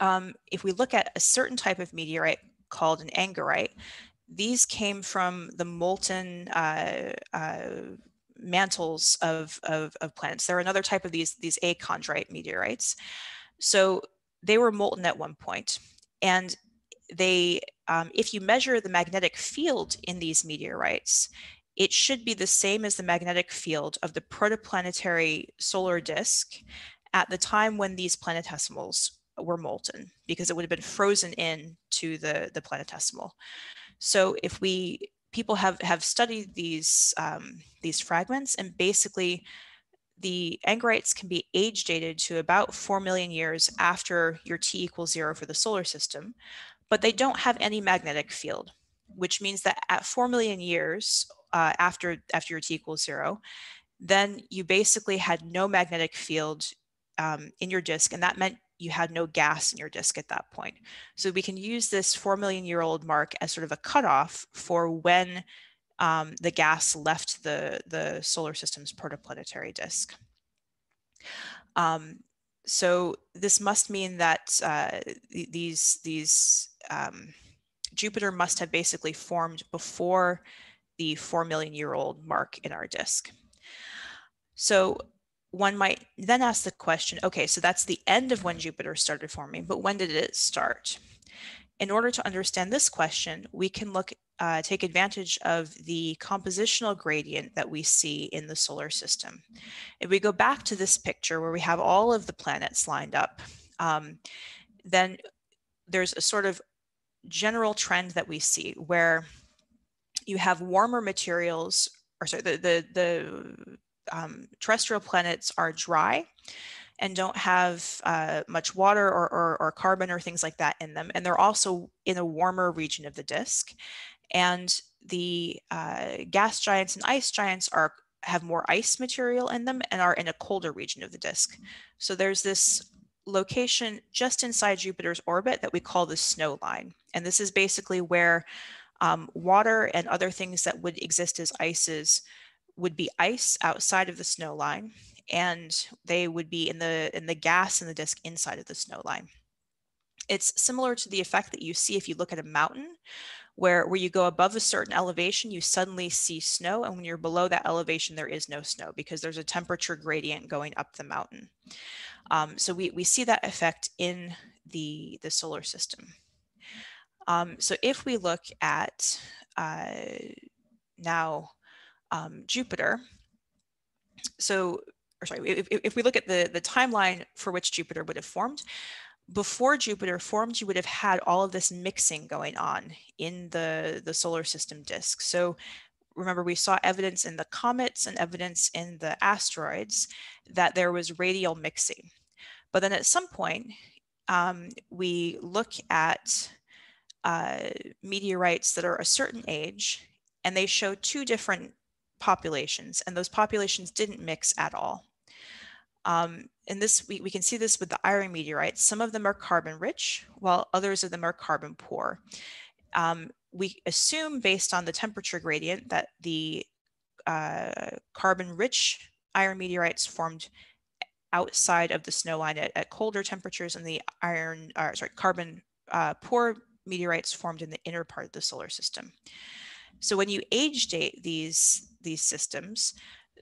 um, if we look at a certain type of meteorite called an angarite, these came from the molten uh, uh, mantles of, of, of, planets. They're another type of these, these achondrite meteorites. So they were molten at one point, and they, um, if you measure the magnetic field in these meteorites, it should be the same as the magnetic field of the protoplanetary solar disk at the time when these planetesimals were molten because it would have been frozen in to the, the planetesimal. So if we, people have, have studied these, um, these fragments and basically the angarites can be age dated to about 4 million years after your T equals zero for the solar system, but they don't have any magnetic field, which means that at 4 million years uh, after, after your T equals zero, then you basically had no magnetic field um, in your disk, and that meant you had no gas in your disk at that point. So we can use this 4 million year old mark as sort of a cutoff for when um, the gas left the, the solar system's protoplanetary disk. Um, so this must mean that uh, these, these um, Jupiter must have basically formed before the 4 million year old mark in our disk. So one might then ask the question, okay, so that's the end of when Jupiter started forming, but when did it start? In order to understand this question, we can look, uh, take advantage of the compositional gradient that we see in the solar system. If we go back to this picture where we have all of the planets lined up, um, then there's a sort of general trend that we see where you have warmer materials, or sorry, the, the, the um, terrestrial planets are dry and don't have uh, much water or, or, or, carbon or things like that in them. And they're also in a warmer region of the disk. And the uh, gas giants and ice giants are have more ice material in them and are in a colder region of the disk. So there's this location just inside Jupiter's orbit that we call the snow line. And this is basically where um, water and other things that would exist as ices would be ice outside of the snow line. and they would be in the in the gas in the disk inside of the snow line. It's similar to the effect that you see if you look at a mountain where where you go above a certain elevation, you suddenly see snow. And when you're below that elevation, there is no snow because there's a temperature gradient going up the mountain. Um, so we, we see that effect in the, the solar system. Um, so if we look at uh, now um, Jupiter, so, or sorry, if, if we look at the, the timeline for which Jupiter would have formed, before Jupiter formed, you would have had all of this mixing going on in the, the solar system disk. So remember, we saw evidence in the comets and evidence in the asteroids that there was radial mixing. But then at some point, um, we look at uh, meteorites that are a certain age, and they show two different populations, and those populations didn't mix at all. Um, and this we, we can see this with the iron meteorites. Some of them are carbon rich, while others of them are carbon poor. Um, we assume based on the temperature gradient that the uh, carbon rich iron meteorites formed outside of the snow line at, at colder temperatures and the iron, uh, sorry, carbon uh, poor meteorites formed in the inner part of the solar system. So when you age date these, these systems,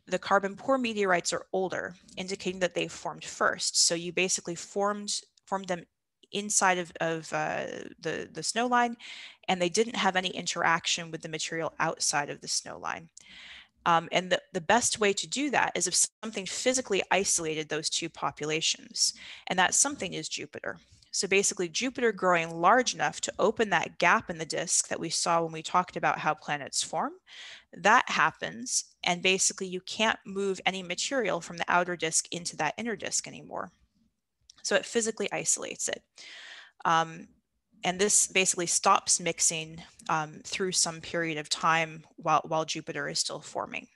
the carbon poor meteorites are older, indicating that they formed first. So you basically formed formed them inside of, of uh, the, the snow line, and they didn't have any interaction with the material outside of the snow line. Um, and the, the best way to do that is if something physically isolated those two populations, and that something is Jupiter. So basically Jupiter growing large enough to open that gap in the disk that we saw when we talked about how planets form, that happens. And basically you can't move any material from the outer disk into that inner disk anymore. So it physically isolates it. Um, and this basically stops mixing um, through some period of time while, while Jupiter is still forming.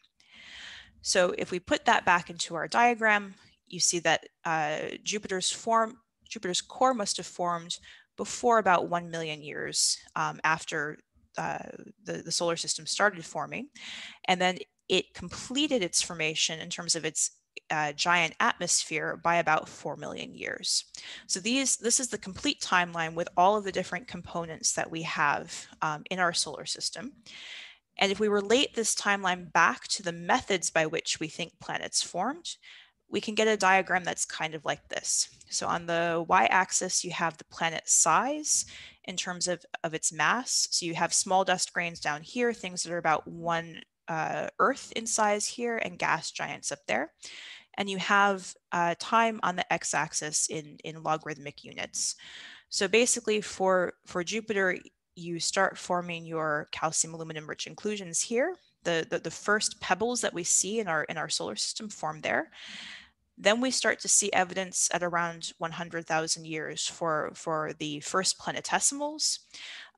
So if we put that back into our diagram, you see that uh, Jupiter's form Jupiter's core must have formed before about 1 million years um, after uh, the, the solar system started forming. And then it completed its formation in terms of its uh, giant atmosphere by about 4 million years. So these, this is the complete timeline with all of the different components that we have um, in our solar system. And if we relate this timeline back to the methods by which we think planets formed, we can get a diagram that's kind of like this. So on the y-axis, you have the planet size in terms of, of its mass. So you have small dust grains down here, things that are about one uh, Earth in size here and gas giants up there. And you have uh, time on the x-axis in, in logarithmic units. So basically for, for Jupiter, you start forming your calcium aluminum rich inclusions here. The, the, the first pebbles that we see in our, in our solar system form there. Then we start to see evidence at around 100,000 years for, for the first planetesimals.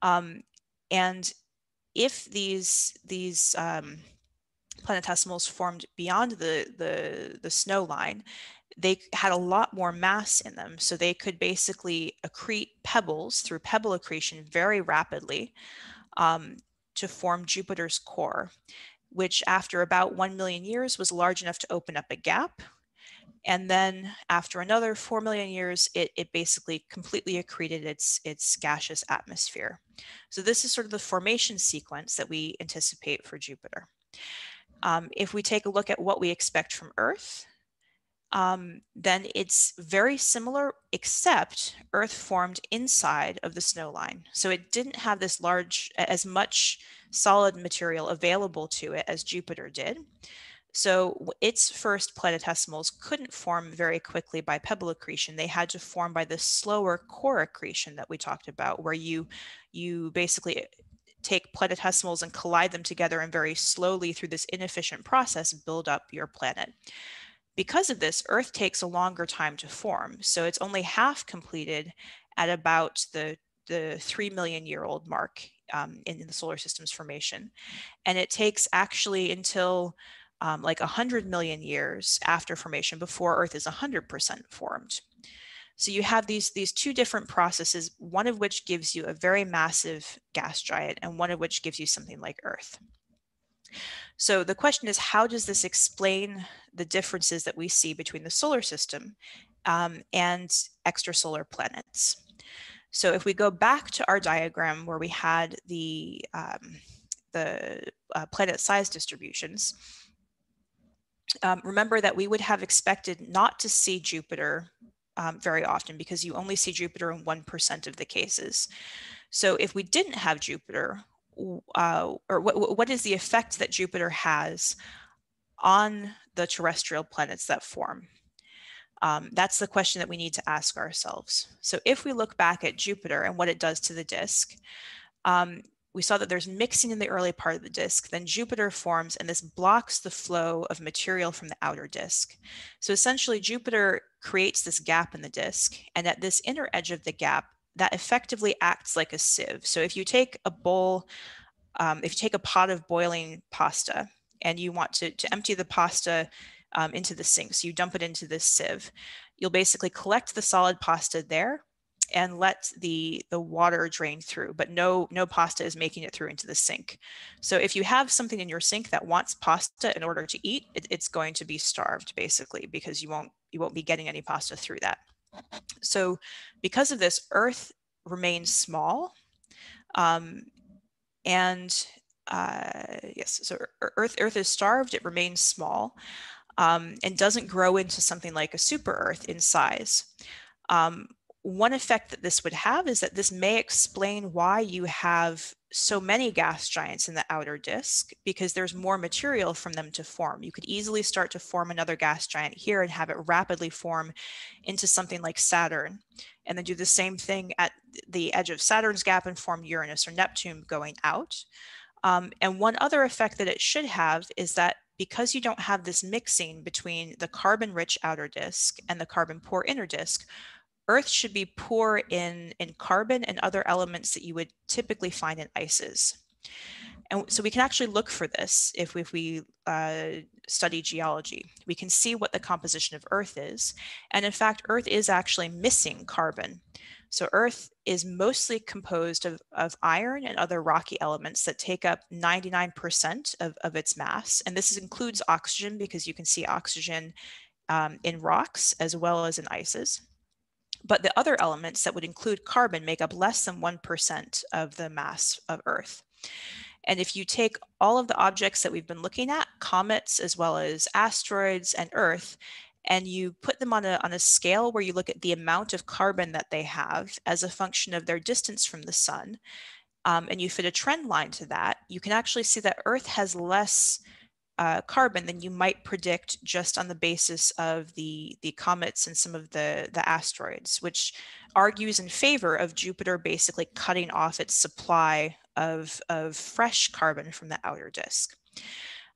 Um, and if these, these um, planetesimals formed beyond the, the, the snow line, they had a lot more mass in them. So they could basically accrete pebbles through pebble accretion very rapidly um, to form Jupiter's core, which after about 1 million years was large enough to open up a gap and then after another 4 million years, it, it basically completely accreted its, its gaseous atmosphere. So this is sort of the formation sequence that we anticipate for Jupiter. Um, if we take a look at what we expect from Earth, um, then it's very similar, except Earth formed inside of the snow line. So it didn't have this large, as much solid material available to it as Jupiter did. So its first planetesimals couldn't form very quickly by pebble accretion. They had to form by the slower core accretion that we talked about, where you you basically take planetesimals and collide them together and very slowly through this inefficient process build up your planet. Because of this, Earth takes a longer time to form. So it's only half completed at about the, the 3 million year old mark um, in, in the solar system's formation. And it takes actually until um, like 100 million years after formation before Earth is 100% formed. So you have these, these two different processes, one of which gives you a very massive gas giant and one of which gives you something like Earth. So the question is, how does this explain the differences that we see between the solar system um, and extrasolar planets? So if we go back to our diagram where we had the, um, the uh, planet size distributions, um, remember that we would have expected not to see Jupiter um, very often because you only see Jupiter in 1% of the cases. So if we didn't have Jupiter, uh, or what, what is the effect that Jupiter has on the terrestrial planets that form? Um, that's the question that we need to ask ourselves. So if we look back at Jupiter and what it does to the disk, um, we saw that there's mixing in the early part of the disk, then Jupiter forms and this blocks the flow of material from the outer disk. So essentially Jupiter creates this gap in the disk and at this inner edge of the gap, that effectively acts like a sieve. So if you take a bowl, um, if you take a pot of boiling pasta and you want to, to empty the pasta um, into the sink, so you dump it into this sieve, you'll basically collect the solid pasta there and let the the water drain through but no no pasta is making it through into the sink so if you have something in your sink that wants pasta in order to eat it, it's going to be starved basically because you won't you won't be getting any pasta through that so because of this earth remains small um, and uh, yes so earth earth is starved it remains small um, and doesn't grow into something like a super earth in size. Um, one effect that this would have is that this may explain why you have so many gas giants in the outer disk because there's more material from them to form. You could easily start to form another gas giant here and have it rapidly form into something like Saturn, and then do the same thing at the edge of Saturn's gap and form Uranus or Neptune going out. Um, and one other effect that it should have is that because you don't have this mixing between the carbon rich outer disk and the carbon poor inner disk, Earth should be poor in, in carbon and other elements that you would typically find in ices. And so we can actually look for this if we, if we uh, study geology. We can see what the composition of Earth is. And in fact, Earth is actually missing carbon. So Earth is mostly composed of, of iron and other rocky elements that take up 99% of, of its mass. And this includes oxygen because you can see oxygen um, in rocks as well as in ices. But the other elements that would include carbon make up less than 1% of the mass of Earth. And if you take all of the objects that we've been looking at, comets as well as asteroids and Earth, and you put them on a, on a scale where you look at the amount of carbon that they have as a function of their distance from the sun, um, and you fit a trend line to that, you can actually see that Earth has less uh, carbon than you might predict just on the basis of the, the comets and some of the, the asteroids, which argues in favor of Jupiter basically cutting off its supply of, of fresh carbon from the outer disk.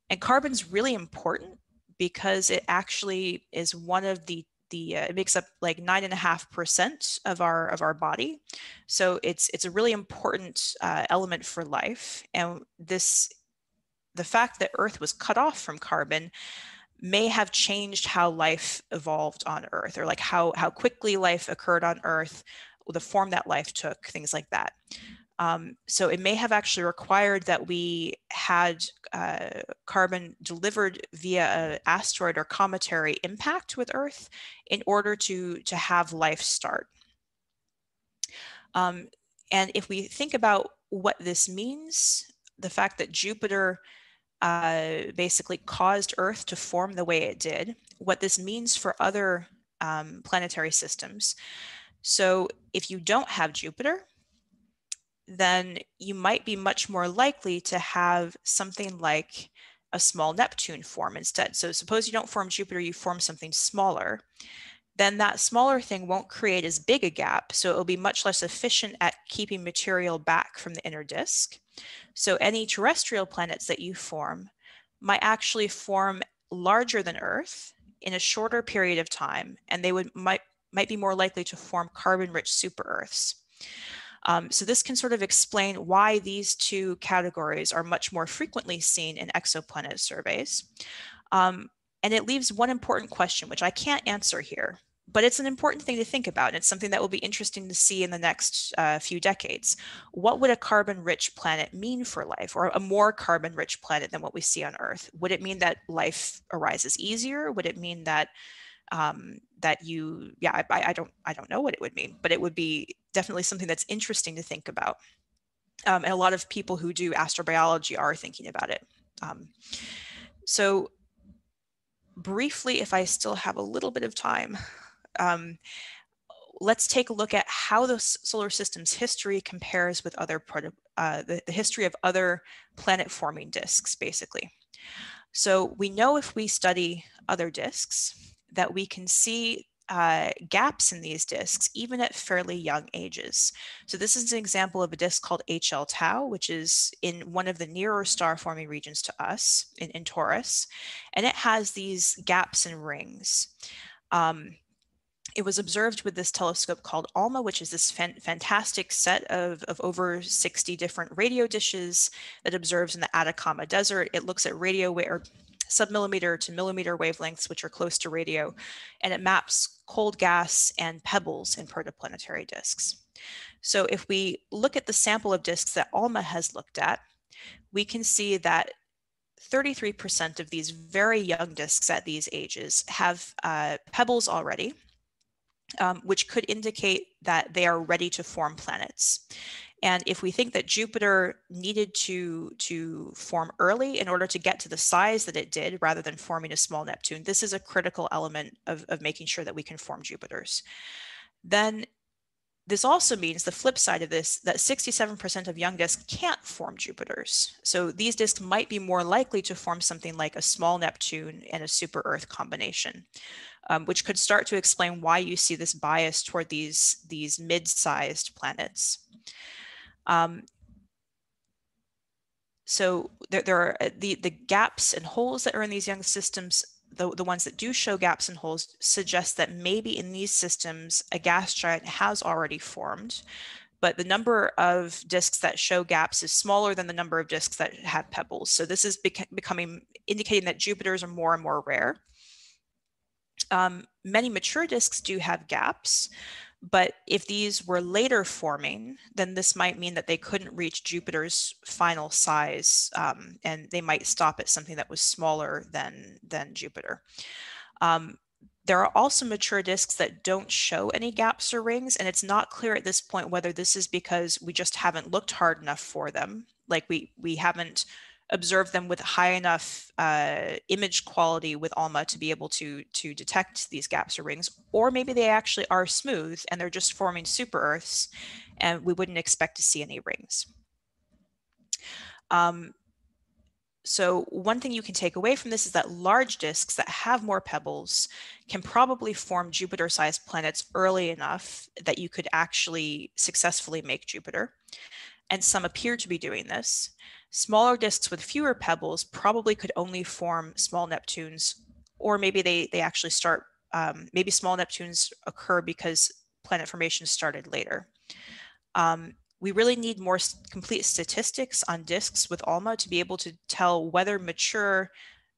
And carbon's really important because it actually is one of the the uh, it makes up like nine and a half percent of our of our body so it's it's a really important uh, element for life and this the fact that Earth was cut off from carbon may have changed how life evolved on Earth, or like how how quickly life occurred on Earth, the form that life took, things like that. Um, so it may have actually required that we had uh, carbon delivered via an asteroid or cometary impact with Earth in order to, to have life start. Um, and if we think about what this means, the fact that Jupiter uh, basically caused Earth to form the way it did, what this means for other um, planetary systems. So if you don't have Jupiter, then you might be much more likely to have something like a small Neptune form instead. So suppose you don't form Jupiter, you form something smaller then that smaller thing won't create as big a gap. So it will be much less efficient at keeping material back from the inner disk. So any terrestrial planets that you form might actually form larger than Earth in a shorter period of time, and they would might might be more likely to form carbon-rich super Earths. Um, so this can sort of explain why these two categories are much more frequently seen in exoplanet surveys. Um, and it leaves one important question, which I can't answer here, but it's an important thing to think about. And it's something that will be interesting to see in the next uh, few decades. What would a carbon rich planet mean for life, or a more carbon rich planet than what we see on Earth? Would it mean that life arises easier? Would it mean that um, that you, yeah, I, I, don't, I don't know what it would mean, but it would be definitely something that's interesting to think about. Um, and a lot of people who do astrobiology are thinking about it. Um, so briefly, if I still have a little bit of time, um, let's take a look at how the solar system's history compares with other uh, the, the history of other planet forming disks, basically. So we know if we study other disks that we can see uh, gaps in these disks, even at fairly young ages. So this is an example of a disk called HL Tau, which is in one of the nearer star forming regions to us in, in Taurus, and it has these gaps and rings. Um, it was observed with this telescope called ALMA, which is this fan fantastic set of, of over 60 different radio dishes that observes in the Atacama Desert. It looks at radio or submillimeter to millimeter wavelengths, which are close to radio, and it maps cold gas and pebbles in protoplanetary disks. So if we look at the sample of disks that ALMA has looked at, we can see that 33% of these very young disks at these ages have uh, pebbles already, um, which could indicate that they are ready to form planets. And if we think that Jupiter needed to, to form early in order to get to the size that it did, rather than forming a small Neptune, this is a critical element of, of making sure that we can form Jupiters. Then this also means the flip side of this, that 67% of young disks can't form Jupiters. So these disks might be more likely to form something like a small Neptune and a super Earth combination, um, which could start to explain why you see this bias toward these, these mid-sized planets. Um, so there, there are uh, the, the gaps and holes that are in these young systems, the, the ones that do show gaps and holes suggest that maybe in these systems, a gas giant has already formed, but the number of disks that show gaps is smaller than the number of disks that have pebbles. So this is bec becoming indicating that Jupiters are more and more rare. Um, many mature disks do have gaps, but if these were later forming, then this might mean that they couldn't reach Jupiter's final size um, and they might stop at something that was smaller than, than Jupiter. Um, there are also mature disks that don't show any gaps or rings, and it's not clear at this point whether this is because we just haven't looked hard enough for them. Like we, we haven't observe them with high enough uh, image quality with ALMA to be able to, to detect these gaps or rings, or maybe they actually are smooth and they're just forming super Earths and we wouldn't expect to see any rings. Um, so one thing you can take away from this is that large disks that have more pebbles can probably form Jupiter-sized planets early enough that you could actually successfully make Jupiter. And some appear to be doing this. Smaller disks with fewer pebbles probably could only form small Neptunes, or maybe they, they actually start, um, maybe small Neptunes occur because planet formation started later. Um, we really need more complete statistics on disks with ALMA to be able to tell whether mature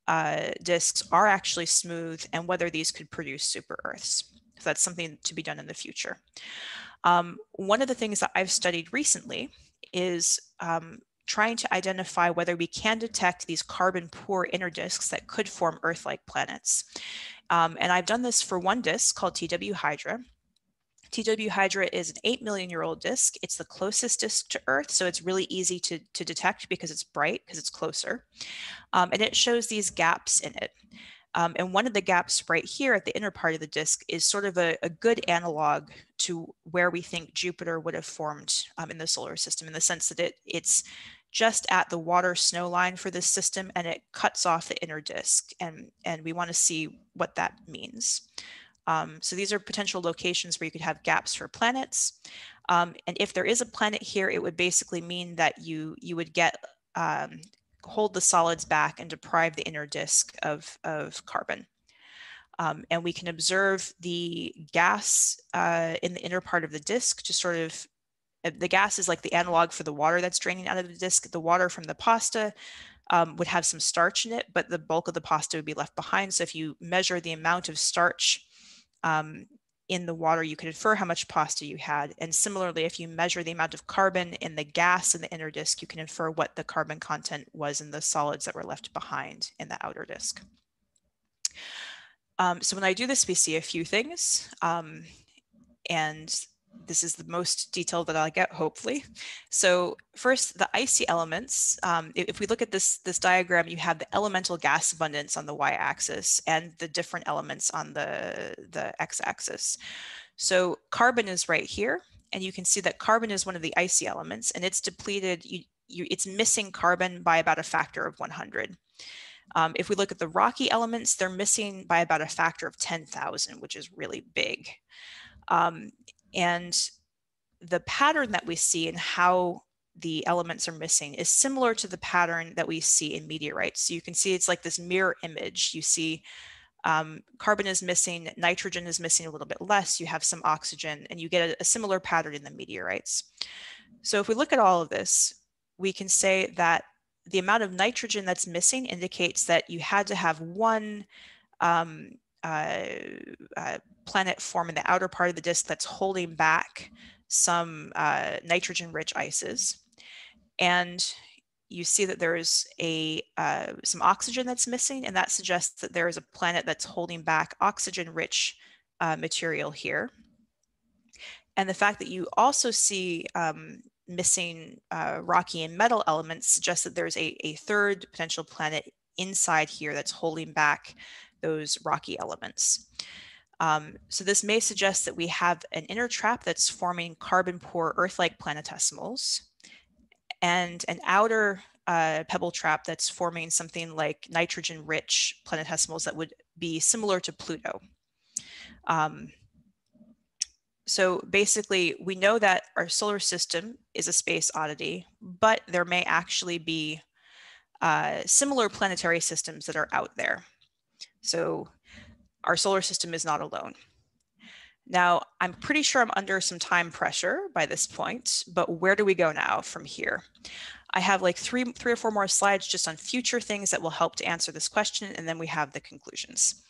uh, disks are actually smooth and whether these could produce super Earths. So that's something to be done in the future. Um, one of the things that I've studied recently is um, trying to identify whether we can detect these carbon poor inner disks that could form Earth-like planets. Um, and I've done this for one disk called TW Hydra. TW Hydra is an 8 million year old disk. It's the closest disk to Earth, so it's really easy to, to detect because it's bright, because it's closer. Um, and it shows these gaps in it. Um, and one of the gaps right here at the inner part of the disk is sort of a, a good analog to where we think Jupiter would have formed um, in the solar system in the sense that it, it's just at the water snow line for this system and it cuts off the inner disk and, and we want to see what that means. Um, so these are potential locations where you could have gaps for planets. Um, and if there is a planet here, it would basically mean that you, you would get um, hold the solids back and deprive the inner disk of, of carbon. Um, and we can observe the gas uh, in the inner part of the disk to sort of, uh, the gas is like the analog for the water that's draining out of the disk. The water from the pasta um, would have some starch in it, but the bulk of the pasta would be left behind. So if you measure the amount of starch um, in the water, you could infer how much pasta you had. And similarly, if you measure the amount of carbon in the gas in the inner disk, you can infer what the carbon content was in the solids that were left behind in the outer disk. Um, so when I do this, we see a few things. Um, and this is the most detailed that I'll get, hopefully. So first, the icy elements. Um, if we look at this, this diagram, you have the elemental gas abundance on the y-axis and the different elements on the, the x-axis. So carbon is right here, and you can see that carbon is one of the icy elements, and it's depleted, you, you, it's missing carbon by about a factor of 100. Um, if we look at the rocky elements, they're missing by about a factor of 10,000, which is really big. Um, and the pattern that we see in how the elements are missing is similar to the pattern that we see in meteorites. So you can see it's like this mirror image. You see um, carbon is missing, nitrogen is missing a little bit less, you have some oxygen, and you get a, a similar pattern in the meteorites. So if we look at all of this, we can say that the amount of nitrogen that's missing indicates that you had to have one um, uh, uh, planet form in the outer part of the disk that's holding back some uh, nitrogen rich ices. And you see that there is a uh, some oxygen that's missing, and that suggests that there is a planet that's holding back oxygen rich uh, material here. And the fact that you also see um, missing uh, rocky and metal elements suggests that there's a, a third potential planet inside here that's holding back those rocky elements. Um, so this may suggest that we have an inner trap that's forming carbon poor Earth-like planetesimals and an outer uh, pebble trap that's forming something like nitrogen-rich planetesimals that would be similar to Pluto. Um, so basically, we know that our solar system is a space oddity, but there may actually be uh, similar planetary systems that are out there. So our solar system is not alone. Now, I'm pretty sure I'm under some time pressure by this point, but where do we go now from here? I have like three, three or four more slides just on future things that will help to answer this question, and then we have the conclusions.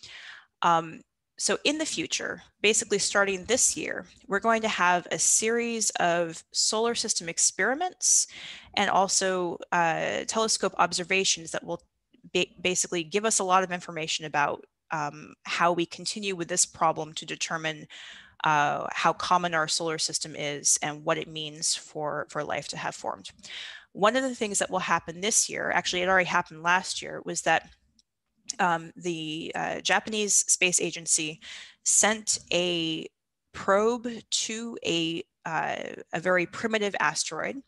Um, so in the future, basically starting this year, we're going to have a series of solar system experiments and also uh, telescope observations that will ba basically give us a lot of information about um, how we continue with this problem to determine uh, how common our solar system is and what it means for, for life to have formed. One of the things that will happen this year, actually it already happened last year, was that um, the uh, Japanese Space Agency sent a probe to a uh, a very primitive asteroid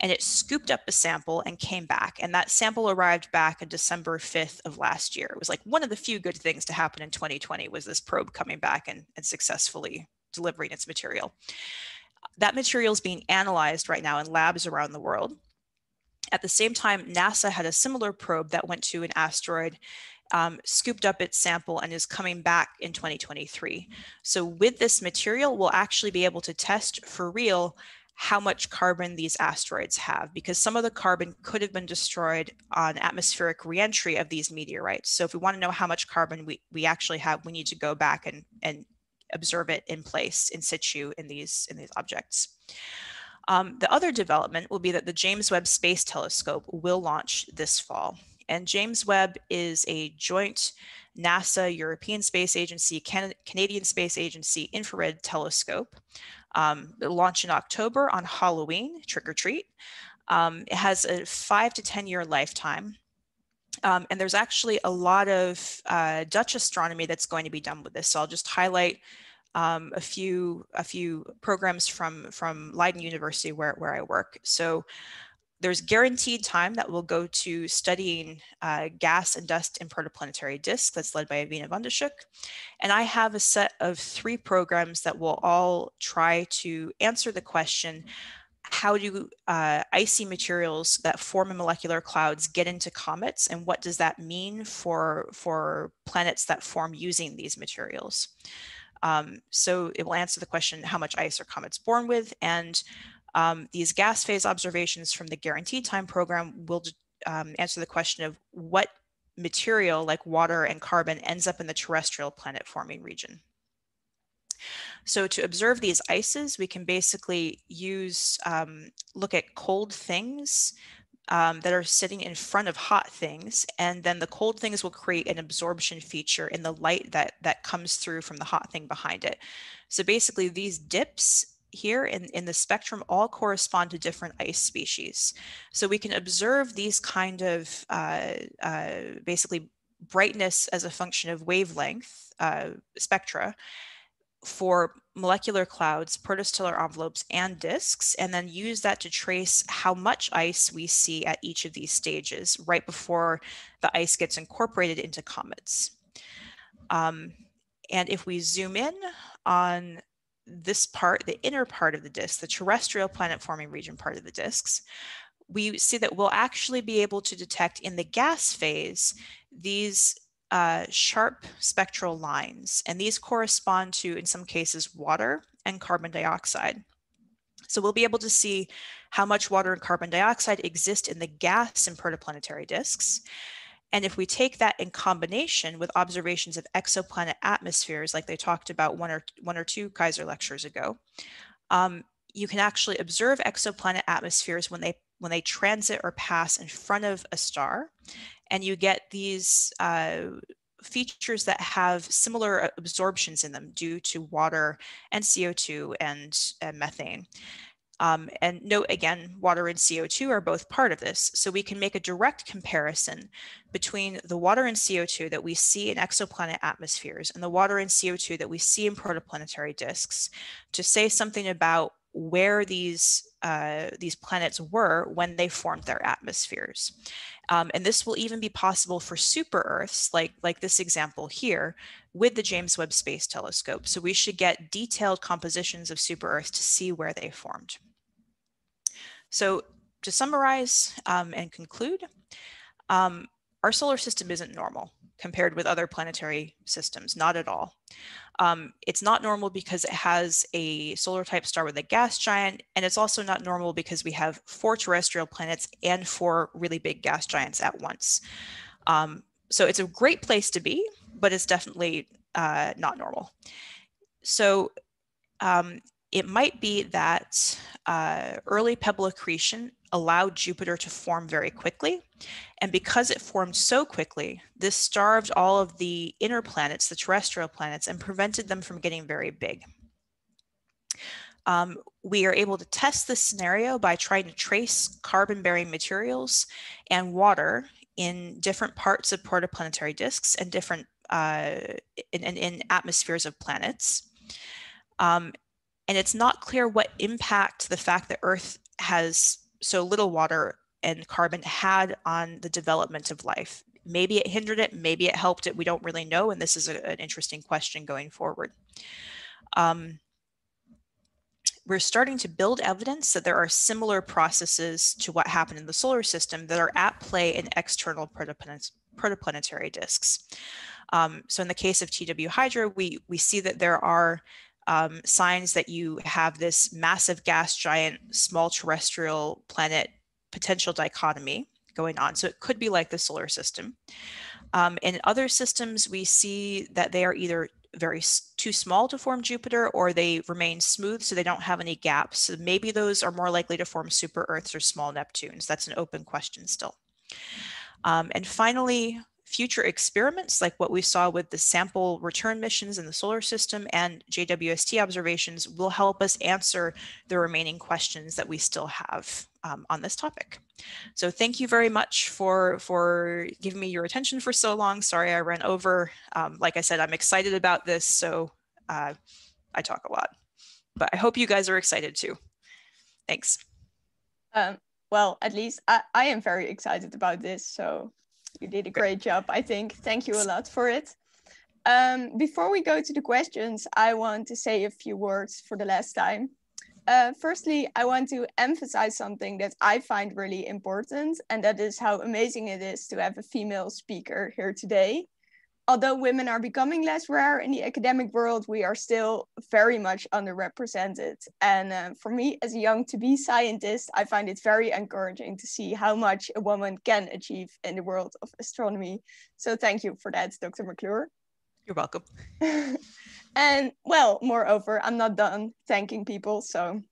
and it scooped up a sample and came back. And that sample arrived back on December 5th of last year. It was like one of the few good things to happen in 2020 was this probe coming back and, and successfully delivering its material. That material is being analyzed right now in labs around the world. At the same time, NASA had a similar probe that went to an asteroid um, scooped up its sample and is coming back in 2023. So with this material, we'll actually be able to test for real how much carbon these asteroids have because some of the carbon could have been destroyed on atmospheric reentry of these meteorites. So if we want to know how much carbon we, we actually have, we need to go back and, and observe it in place in situ in these, in these objects. Um, the other development will be that the James Webb Space Telescope will launch this fall. And James Webb is a joint NASA, European Space Agency, Can Canadian Space Agency infrared telescope. Um, it launched in October on Halloween, trick or treat. Um, it has a five to 10 year lifetime. Um, and there's actually a lot of uh, Dutch astronomy that's going to be done with this. So I'll just highlight um, a few a few programs from from Leiden University where, where I work. So there's guaranteed time that will go to studying uh, gas and dust in protoplanetary disks that's led by Ewine van Dishoeck. And I have a set of three programs that will all try to answer the question, how do uh, icy materials that form in molecular clouds get into comets and what does that mean for, for planets that form using these materials? Um, so it will answer the question, how much ice are comets born with? And um, these gas phase observations from the guaranteed time program will um, answer the question of what material like water and carbon ends up in the terrestrial planet forming region. So to observe these ices, we can basically use, um, look at cold things um, that are sitting in front of hot things. And then the cold things will create an absorption feature in the light that, that comes through from the hot thing behind it. So basically these dips here in, in the spectrum all correspond to different ice species. So we can observe these kind of uh, uh, basically brightness as a function of wavelength uh, spectra for molecular clouds, protostellar envelopes, and disks, and then use that to trace how much ice we see at each of these stages right before the ice gets incorporated into comets. Um, and if we zoom in on this part, the inner part of the disk, the terrestrial planet forming region part of the disks, we see that we'll actually be able to detect in the gas phase these uh, sharp spectral lines, and these correspond to, in some cases, water and carbon dioxide. So we'll be able to see how much water and carbon dioxide exist in the gas in protoplanetary disks. And if we take that in combination with observations of exoplanet atmospheres, like they talked about one or one or two Kaiser lectures ago, um, you can actually observe exoplanet atmospheres when they when they transit or pass in front of a star and you get these uh, features that have similar absorptions in them due to water and CO2 and, and methane. Um, and note again, water and CO2 are both part of this. So we can make a direct comparison between the water and CO2 that we see in exoplanet atmospheres and the water and CO2 that we see in protoplanetary disks to say something about where these uh, these planets were when they formed their atmospheres. Um, and this will even be possible for super Earths, like, like this example here, with the James Webb Space Telescope. So we should get detailed compositions of super Earths to see where they formed. So to summarize um, and conclude, um, our solar system isn't normal compared with other planetary systems, not at all. Um, it's not normal because it has a solar type star with a gas giant, and it's also not normal because we have four terrestrial planets and four really big gas giants at once. Um, so it's a great place to be, but it's definitely uh, not normal. So um, it might be that uh, early pebble accretion allowed Jupiter to form very quickly. And because it formed so quickly, this starved all of the inner planets, the terrestrial planets, and prevented them from getting very big. Um, we are able to test this scenario by trying to trace carbon bearing materials and water in different parts of protoplanetary disks and different uh, in, in, in, atmospheres of planets. Um, and it's not clear what impact the fact that Earth has so little water and carbon had on the development of life. Maybe it hindered it, maybe it helped it. We don't really know. And this is a, an interesting question going forward. Um, we're starting to build evidence that there are similar processes to what happened in the solar system that are at play in external protoplanetary disks. Um, so in the case of TW Hydra, we, we see that there are um, signs that you have this massive gas giant, small terrestrial planet potential dichotomy going on. So it could be like the solar system. Um, in other systems, we see that they are either very too small to form Jupiter or they remain smooth so they don't have any gaps. So maybe those are more likely to form super Earths or small Neptunes. That's an open question still. Um, and finally, future experiments like what we saw with the sample return missions in the solar system and JWST observations will help us answer the remaining questions that we still have um, on this topic. So thank you very much for, for giving me your attention for so long. Sorry I ran over. Um, like I said, I'm excited about this, so uh, I talk a lot. But I hope you guys are excited too. Thanks. Um, well, at least I, I am very excited about this, so you did a great job, I think. Thank you a lot for it. Um, before we go to the questions, I want to say a few words for the last time. Uh, firstly, I want to emphasize something that I find really important, and that is how amazing it is to have a female speaker here today although women are becoming less rare in the academic world, we are still very much underrepresented. And uh, for me, as a young to be scientist, I find it very encouraging to see how much a woman can achieve in the world of astronomy. So thank you for that, Dr. McClure. You're welcome. And well, moreover, I'm not done thanking people. So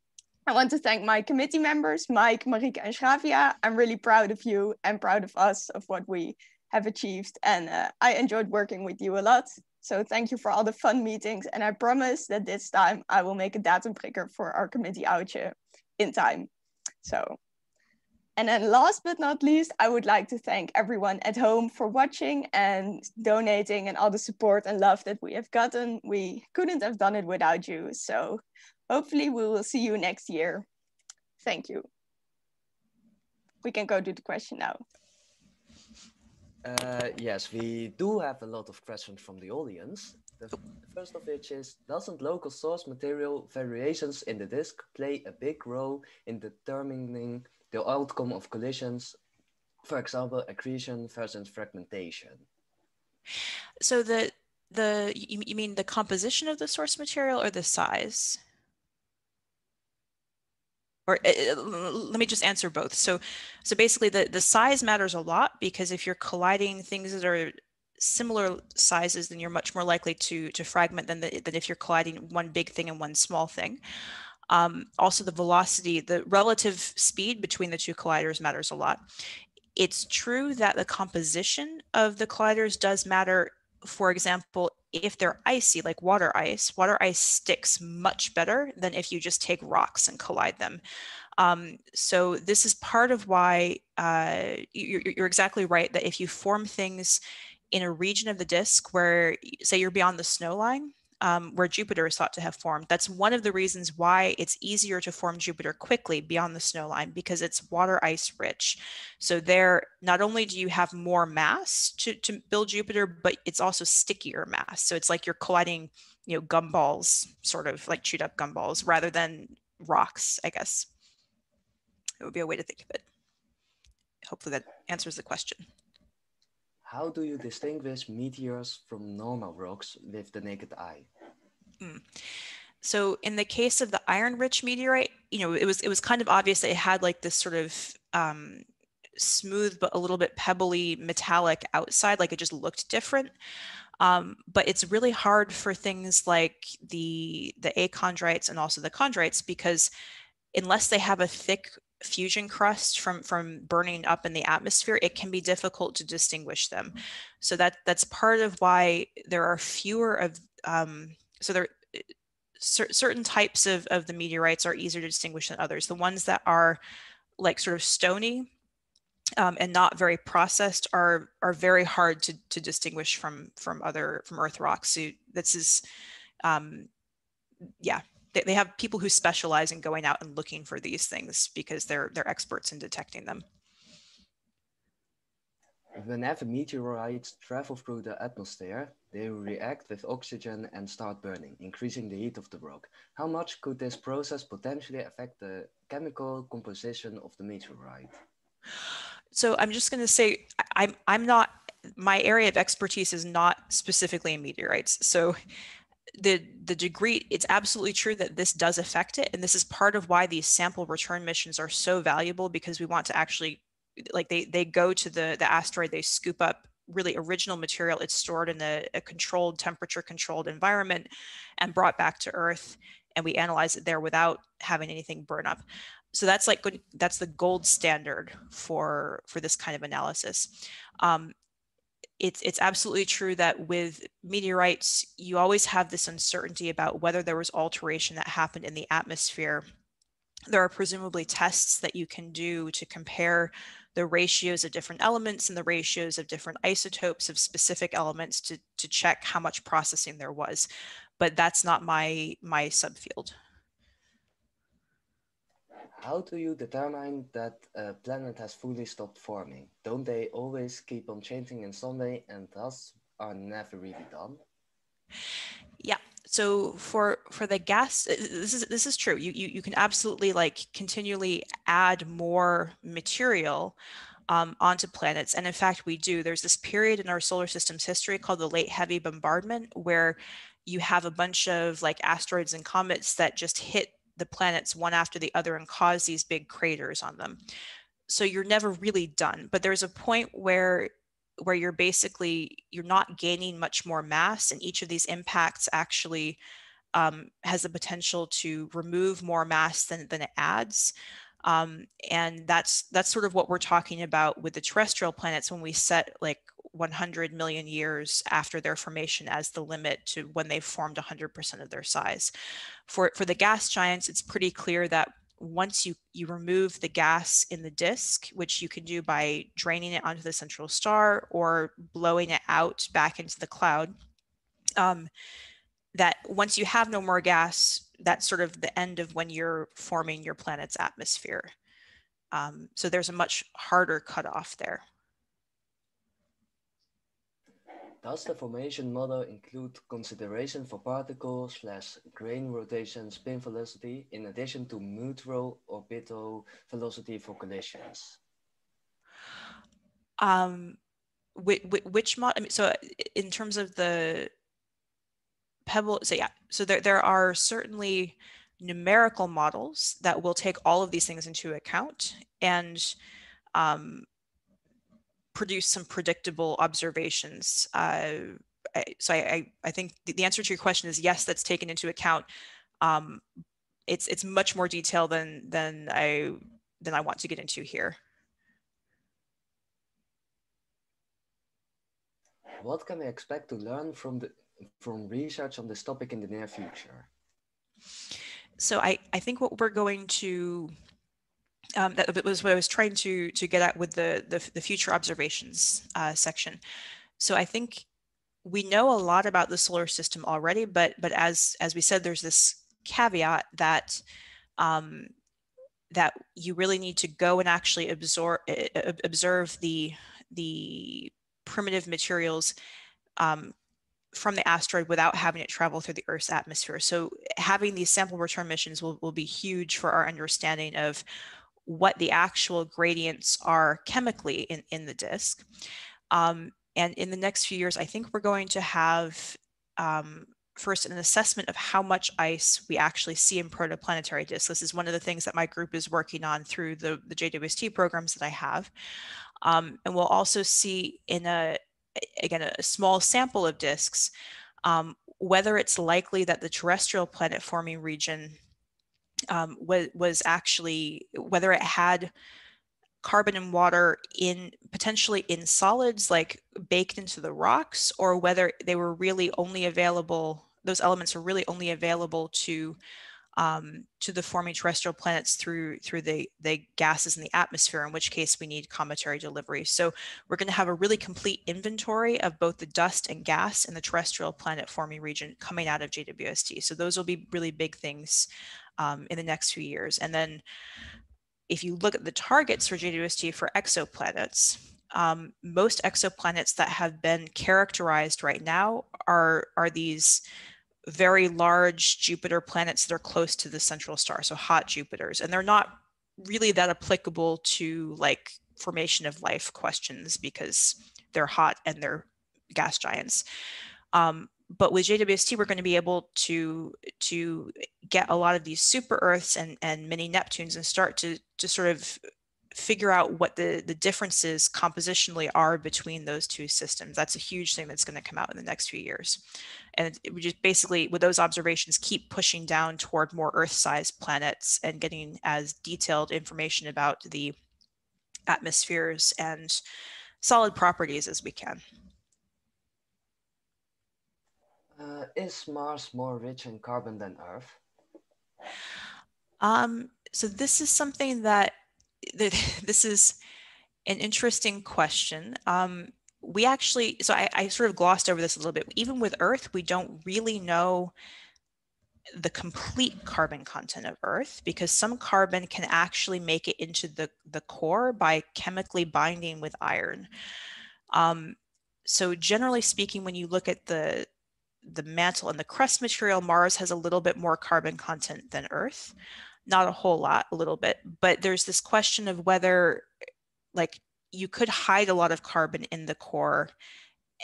I want to thank my committee members, Mike, Marika, and Shravia. I'm really proud of you and proud of us of what we have achieved. And uh, I enjoyed working with you a lot. So thank you for all the fun meetings. And I promise that this time I will make a datum prikker for our committee outje in time. So, and then last but not least, I would like to thank everyone at home for watching and donating and all the support and love that we have gotten. We couldn't have done it without you. So hopefully we will see you next year. Thank you. We can go to the question now. Uh, yes, we do have a lot of questions from the audience. The first of which is, doesn't local source material variations in the disk play a big role in determining the outcome of collisions, for example, accretion versus fragmentation? So the, the you, you mean the composition of the source material or the size? Or uh, let me just answer both. So, so basically the, the size matters a lot because if you're colliding things that are similar sizes, then you're much more likely to, to fragment than, the, than if you're colliding one big thing and one small thing. Um, also the velocity, the relative speed between the two colliders matters a lot. It's true that the composition of the colliders does matter. For example, if they're icy, like water ice, water ice sticks much better than if you just take rocks and collide them. Um, so this is part of why uh, you're, you're exactly right that if you form things in a region of the disk where, say, you're beyond the snow line, um, where Jupiter is thought to have formed. That's one of the reasons why it's easier to form Jupiter quickly beyond the snow line because it's water ice rich. So there, not only do you have more mass to, to build Jupiter, but it's also stickier mass. So it's like you're colliding, you know, gumballs, sort of like chewed up gumballs rather than rocks, I guess. It would be a way to think of it. Hopefully that answers the question. How do you distinguish meteors from normal rocks with the naked eye? Mm. So in the case of the iron-rich meteorite, you know, it was it was kind of obvious that it had like this sort of um, smooth but a little bit pebbly metallic outside, like it just looked different. Um, but it's really hard for things like the the achondrites and also the chondrites because unless they have a thick fusion crust from from burning up in the atmosphere it can be difficult to distinguish them. So that that's part of why there are fewer of um, so there cer- certain types of, of the meteorites are easier to distinguish than others. The ones that are like sort of stony um, and not very processed are are very hard to, to distinguish from from other from earth rocks. So this is um, yeah they, they have people who specialize in going out and looking for these things because they're they're experts in detecting them. Whenever meteorites travel through the atmosphere, they react with oxygen and start burning, increasing the heat of the rock. How much could this process potentially affect the chemical composition of the meteorite? So I'm just going to say I'm I'm not my area of expertise is not specifically in meteorites. So the the degree it's absolutely true that this does affect it and this is part of why these sample return missions are so valuable because we want to actually like they they go to the the asteroid they scoop up really original material it's stored in a, a controlled temperature controlled environment and brought back to earth and we analyze it there without having anything burn up. So that's like good that's the gold standard for for this kind of analysis. Um, it's it's absolutely true that with meteorites you always have this uncertainty about whether there was alteration that happened in the atmosphere. There are presumably tests that you can do to compare the ratios of different elements and the ratios of different isotopes of specific elements to, to check how much processing there was but that's not my my subfield how do you determine that a planet has fully stopped forming? Don't they always keep on changing in some way and thus are never really done? Yeah. So for for the gas, this is this is true. You you you can absolutely like continually add more material um, onto planets, and in fact, we do. There's this period in our solar system's history called the late heavy bombardment, where you have a bunch of like asteroids and comets that just hit the planets one after the other and cause these big craters on them. So you're never really done. But there's a point where where you're basically you're not gaining much more mass and each of these impacts actually um, has the potential to remove more mass than, than it adds um, and that's that's sort of what we're talking about with the terrestrial planets when we set like 100 million years after their formation as the limit to when they've formed 100% of their size. For, for the gas giants, it's pretty clear that once you, you remove the gas in the disk, which you can do by draining it onto the central star or blowing it out back into the cloud, um, that once you have no more gas, that's sort of the end of when you're forming your planet's atmosphere. Um, so there's a much harder cutoff there. Does the formation model include consideration for particle slash grain rotation spin velocity in addition to mutual orbital velocity for collisions? Um, which, which mod? I mean, so in terms of the pebble, so yeah, so there there are certainly numerical models that will take all of these things into account and um, produce some predictable observations. Uh, so I, I, think the answer to your question is yes, that's taken into account. Um, it's it's much more detail than than I than I want to get into here. What can we expect to learn from the from research on this topic in the near future? So I, I think what we're going to um, that was what I was trying to to get at with the the, the future observations uh, section. So I think we know a lot about the solar system already, but but as as we said, there's this caveat that um, that you really need to go and actually absorb observe the the primitive materials um, from the asteroid without having it travel through the Earth's atmosphere. So having these sample return missions will, will be huge for our understanding of what the actual gradients are chemically in, in the disk. Um, and in the next few years, I think we're going to have um, first an assessment of how much ice we actually see in protoplanetary disks. This is one of the things that my group is working on through the, the JWST programs that I have. Um, and we'll also see in a, again, a small sample of disks, um, whether it's likely that the terrestrial planet forming region um, was, was actually whether it had carbon and water in potentially in solids like baked into the rocks or whether they were really only available those elements are really only available to um, to the forming terrestrial planets through through the the gases in the atmosphere in which case we need cometary delivery. So we're going to have a really complete inventory of both the dust and gas in the terrestrial planet forming region coming out of JWST so those will be really big things um, in the next few years. And then if you look at the targets for JWST for exoplanets, um, most exoplanets that have been characterized right now are, are these very large Jupiter planets that are close to the central star, so hot Jupiters. And they're not really that applicable to like formation of life questions because they're hot and they're gas giants. Um, but with JWST, we're going to be able to to get a lot of these super Earths and and mini Neptunes and start to to sort of figure out what the the differences compositionally are between those two systems. That's a huge thing that's going to come out in the next few years, and we just basically with those observations keep pushing down toward more Earth-sized planets and getting as detailed information about the atmospheres and solid properties as we can. Uh, is Mars more rich in carbon than Earth? Um, so this is something that, that this is an interesting question. Um, we actually, so I, I sort of glossed over this a little bit. Even with Earth, we don't really know the complete carbon content of Earth because some carbon can actually make it into the, the core by chemically binding with iron. Um, so generally speaking, when you look at the, the mantle and the crust material, Mars has a little bit more carbon content than Earth. Not a whole lot, a little bit. But there's this question of whether, like, you could hide a lot of carbon in the core.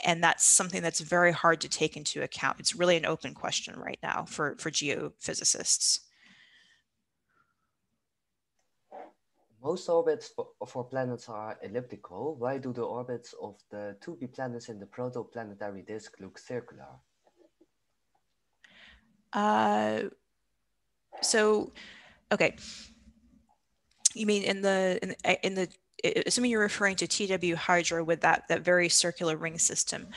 And that's something that's very hard to take into account. It's really an open question right now for, for geophysicists. Most orbits for, planets are elliptical. Why do the orbits of the 2B planets in the protoplanetary disk look circular? Uh, so, okay. You mean in the in, in the assuming you're referring to TW Hydra with that that very circular ring system.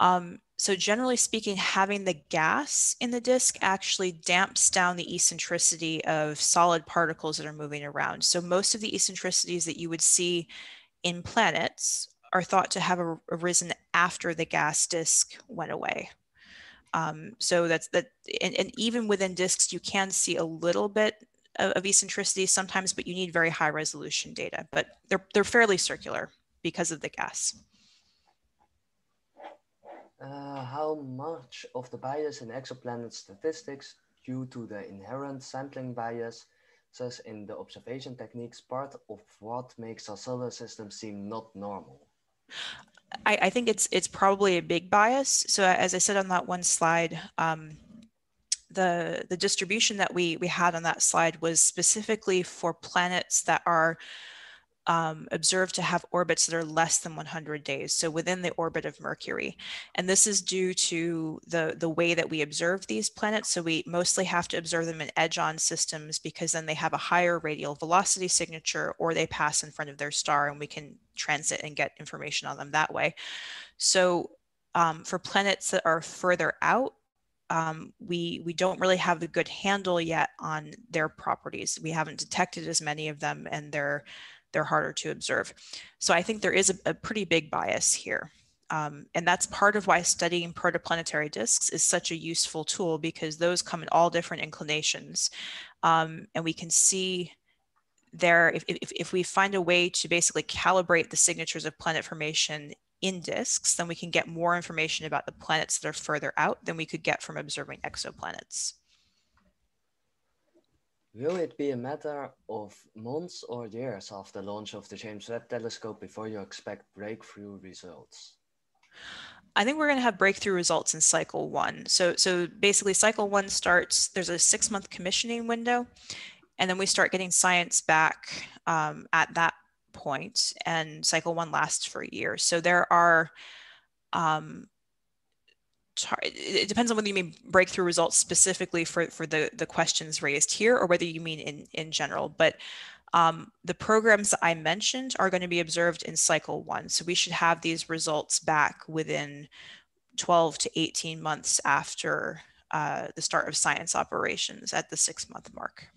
Um, so generally speaking, having the gas in the disk actually damps down the eccentricity of solid particles that are moving around. So most of the eccentricities that you would see in planets are thought to have arisen after the gas disk went away. Um, so that's that, and, and, even within disks, you can see a little bit of, of eccentricity sometimes, but you need very high resolution data. But they're they're fairly circular because of the gas. Uh, how much of the bias in exoplanet statistics due to the inherent sampling bias, says in the observation techniques, part of what makes our solar system seem not normal? I, I, think it's it's probably a big bias. So as I said on that one slide, um, the the distribution that we we had on that slide was specifically for planets that are um, observed to have orbits that are less than 100 days, so within the orbit of Mercury. And this is due to the, the way that we observe these planets. So we mostly have to observe them in edge-on systems because then they have a higher radial velocity signature or they pass in front of their star and we can transit and get information on them that way. So um, for planets that are further out, um, we we don't really have a good handle yet on their properties. We haven't detected as many of them, and they're they're harder to observe. So I think there is a, a pretty big bias here. Um, and that's part of why studying protoplanetary disks is such a useful tool because those come in all different inclinations. Um, and we can see there, if, if, if we find a way to basically calibrate the signatures of planet formation in disks, then we can get more information about the planets that are further out than we could get from observing exoplanets. Will it be a matter of months or years after launch of the James Webb Telescope before you expect breakthrough results? I think we're going to have breakthrough results in cycle one. So, so basically, cycle one starts. There's a six month commissioning window, and then we start getting science back um, at that point, and cycle one lasts for a year. So there are um, it depends on whether you mean breakthrough results specifically for, for the, the questions raised here or whether you mean in, in general. But um, the programs I mentioned are going to be observed in cycle one. So we should have these results back within 12 to 18 months after uh, the start of science operations at the six month mark.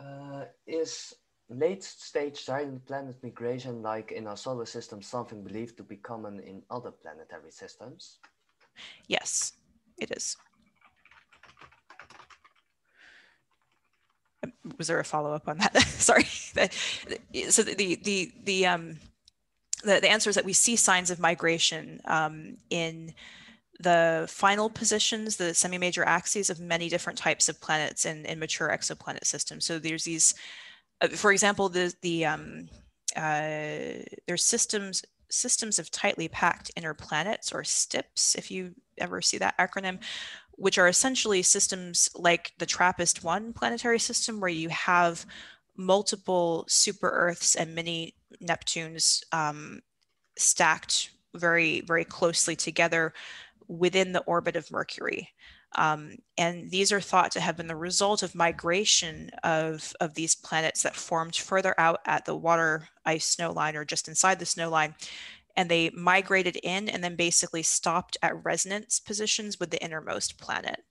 Uh, is late stage giant planet migration, like in our solar system, something believed to be common in other planetary systems? Yes, it is. Was there a follow up on that? Sorry. so the the the um the, the answer is that we see signs of migration um, in the final positions, the semi-major axes of many different types of planets in, in mature exoplanet systems. So there's these for example, the, the um, uh, there's systems systems of tightly packed inner planets or STIPs, if you ever see that acronym, which are essentially systems like the TRAPPIST-1 planetary system, where you have multiple super Earths and mini Neptunes um, stacked very, very closely together within the orbit of Mercury. Um, and these are thought to have been the result of migration of, of these planets that formed further out at the water ice snow line or just inside the snow line. And they migrated in and then basically stopped at resonance positions with the innermost planet.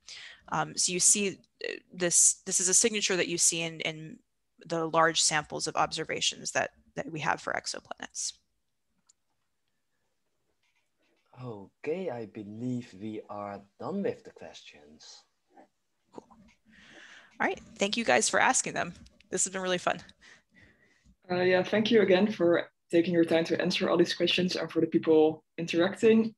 Um, so you see uh, this, this is a signature that you see in, in the large samples of observations that, that we have for exoplanets. Okay, I believe we are done with the questions. Cool. All right, thank you guys for asking them. This has been really fun. Uh, yeah, thank you again for taking your time to answer all these questions and for the people interacting.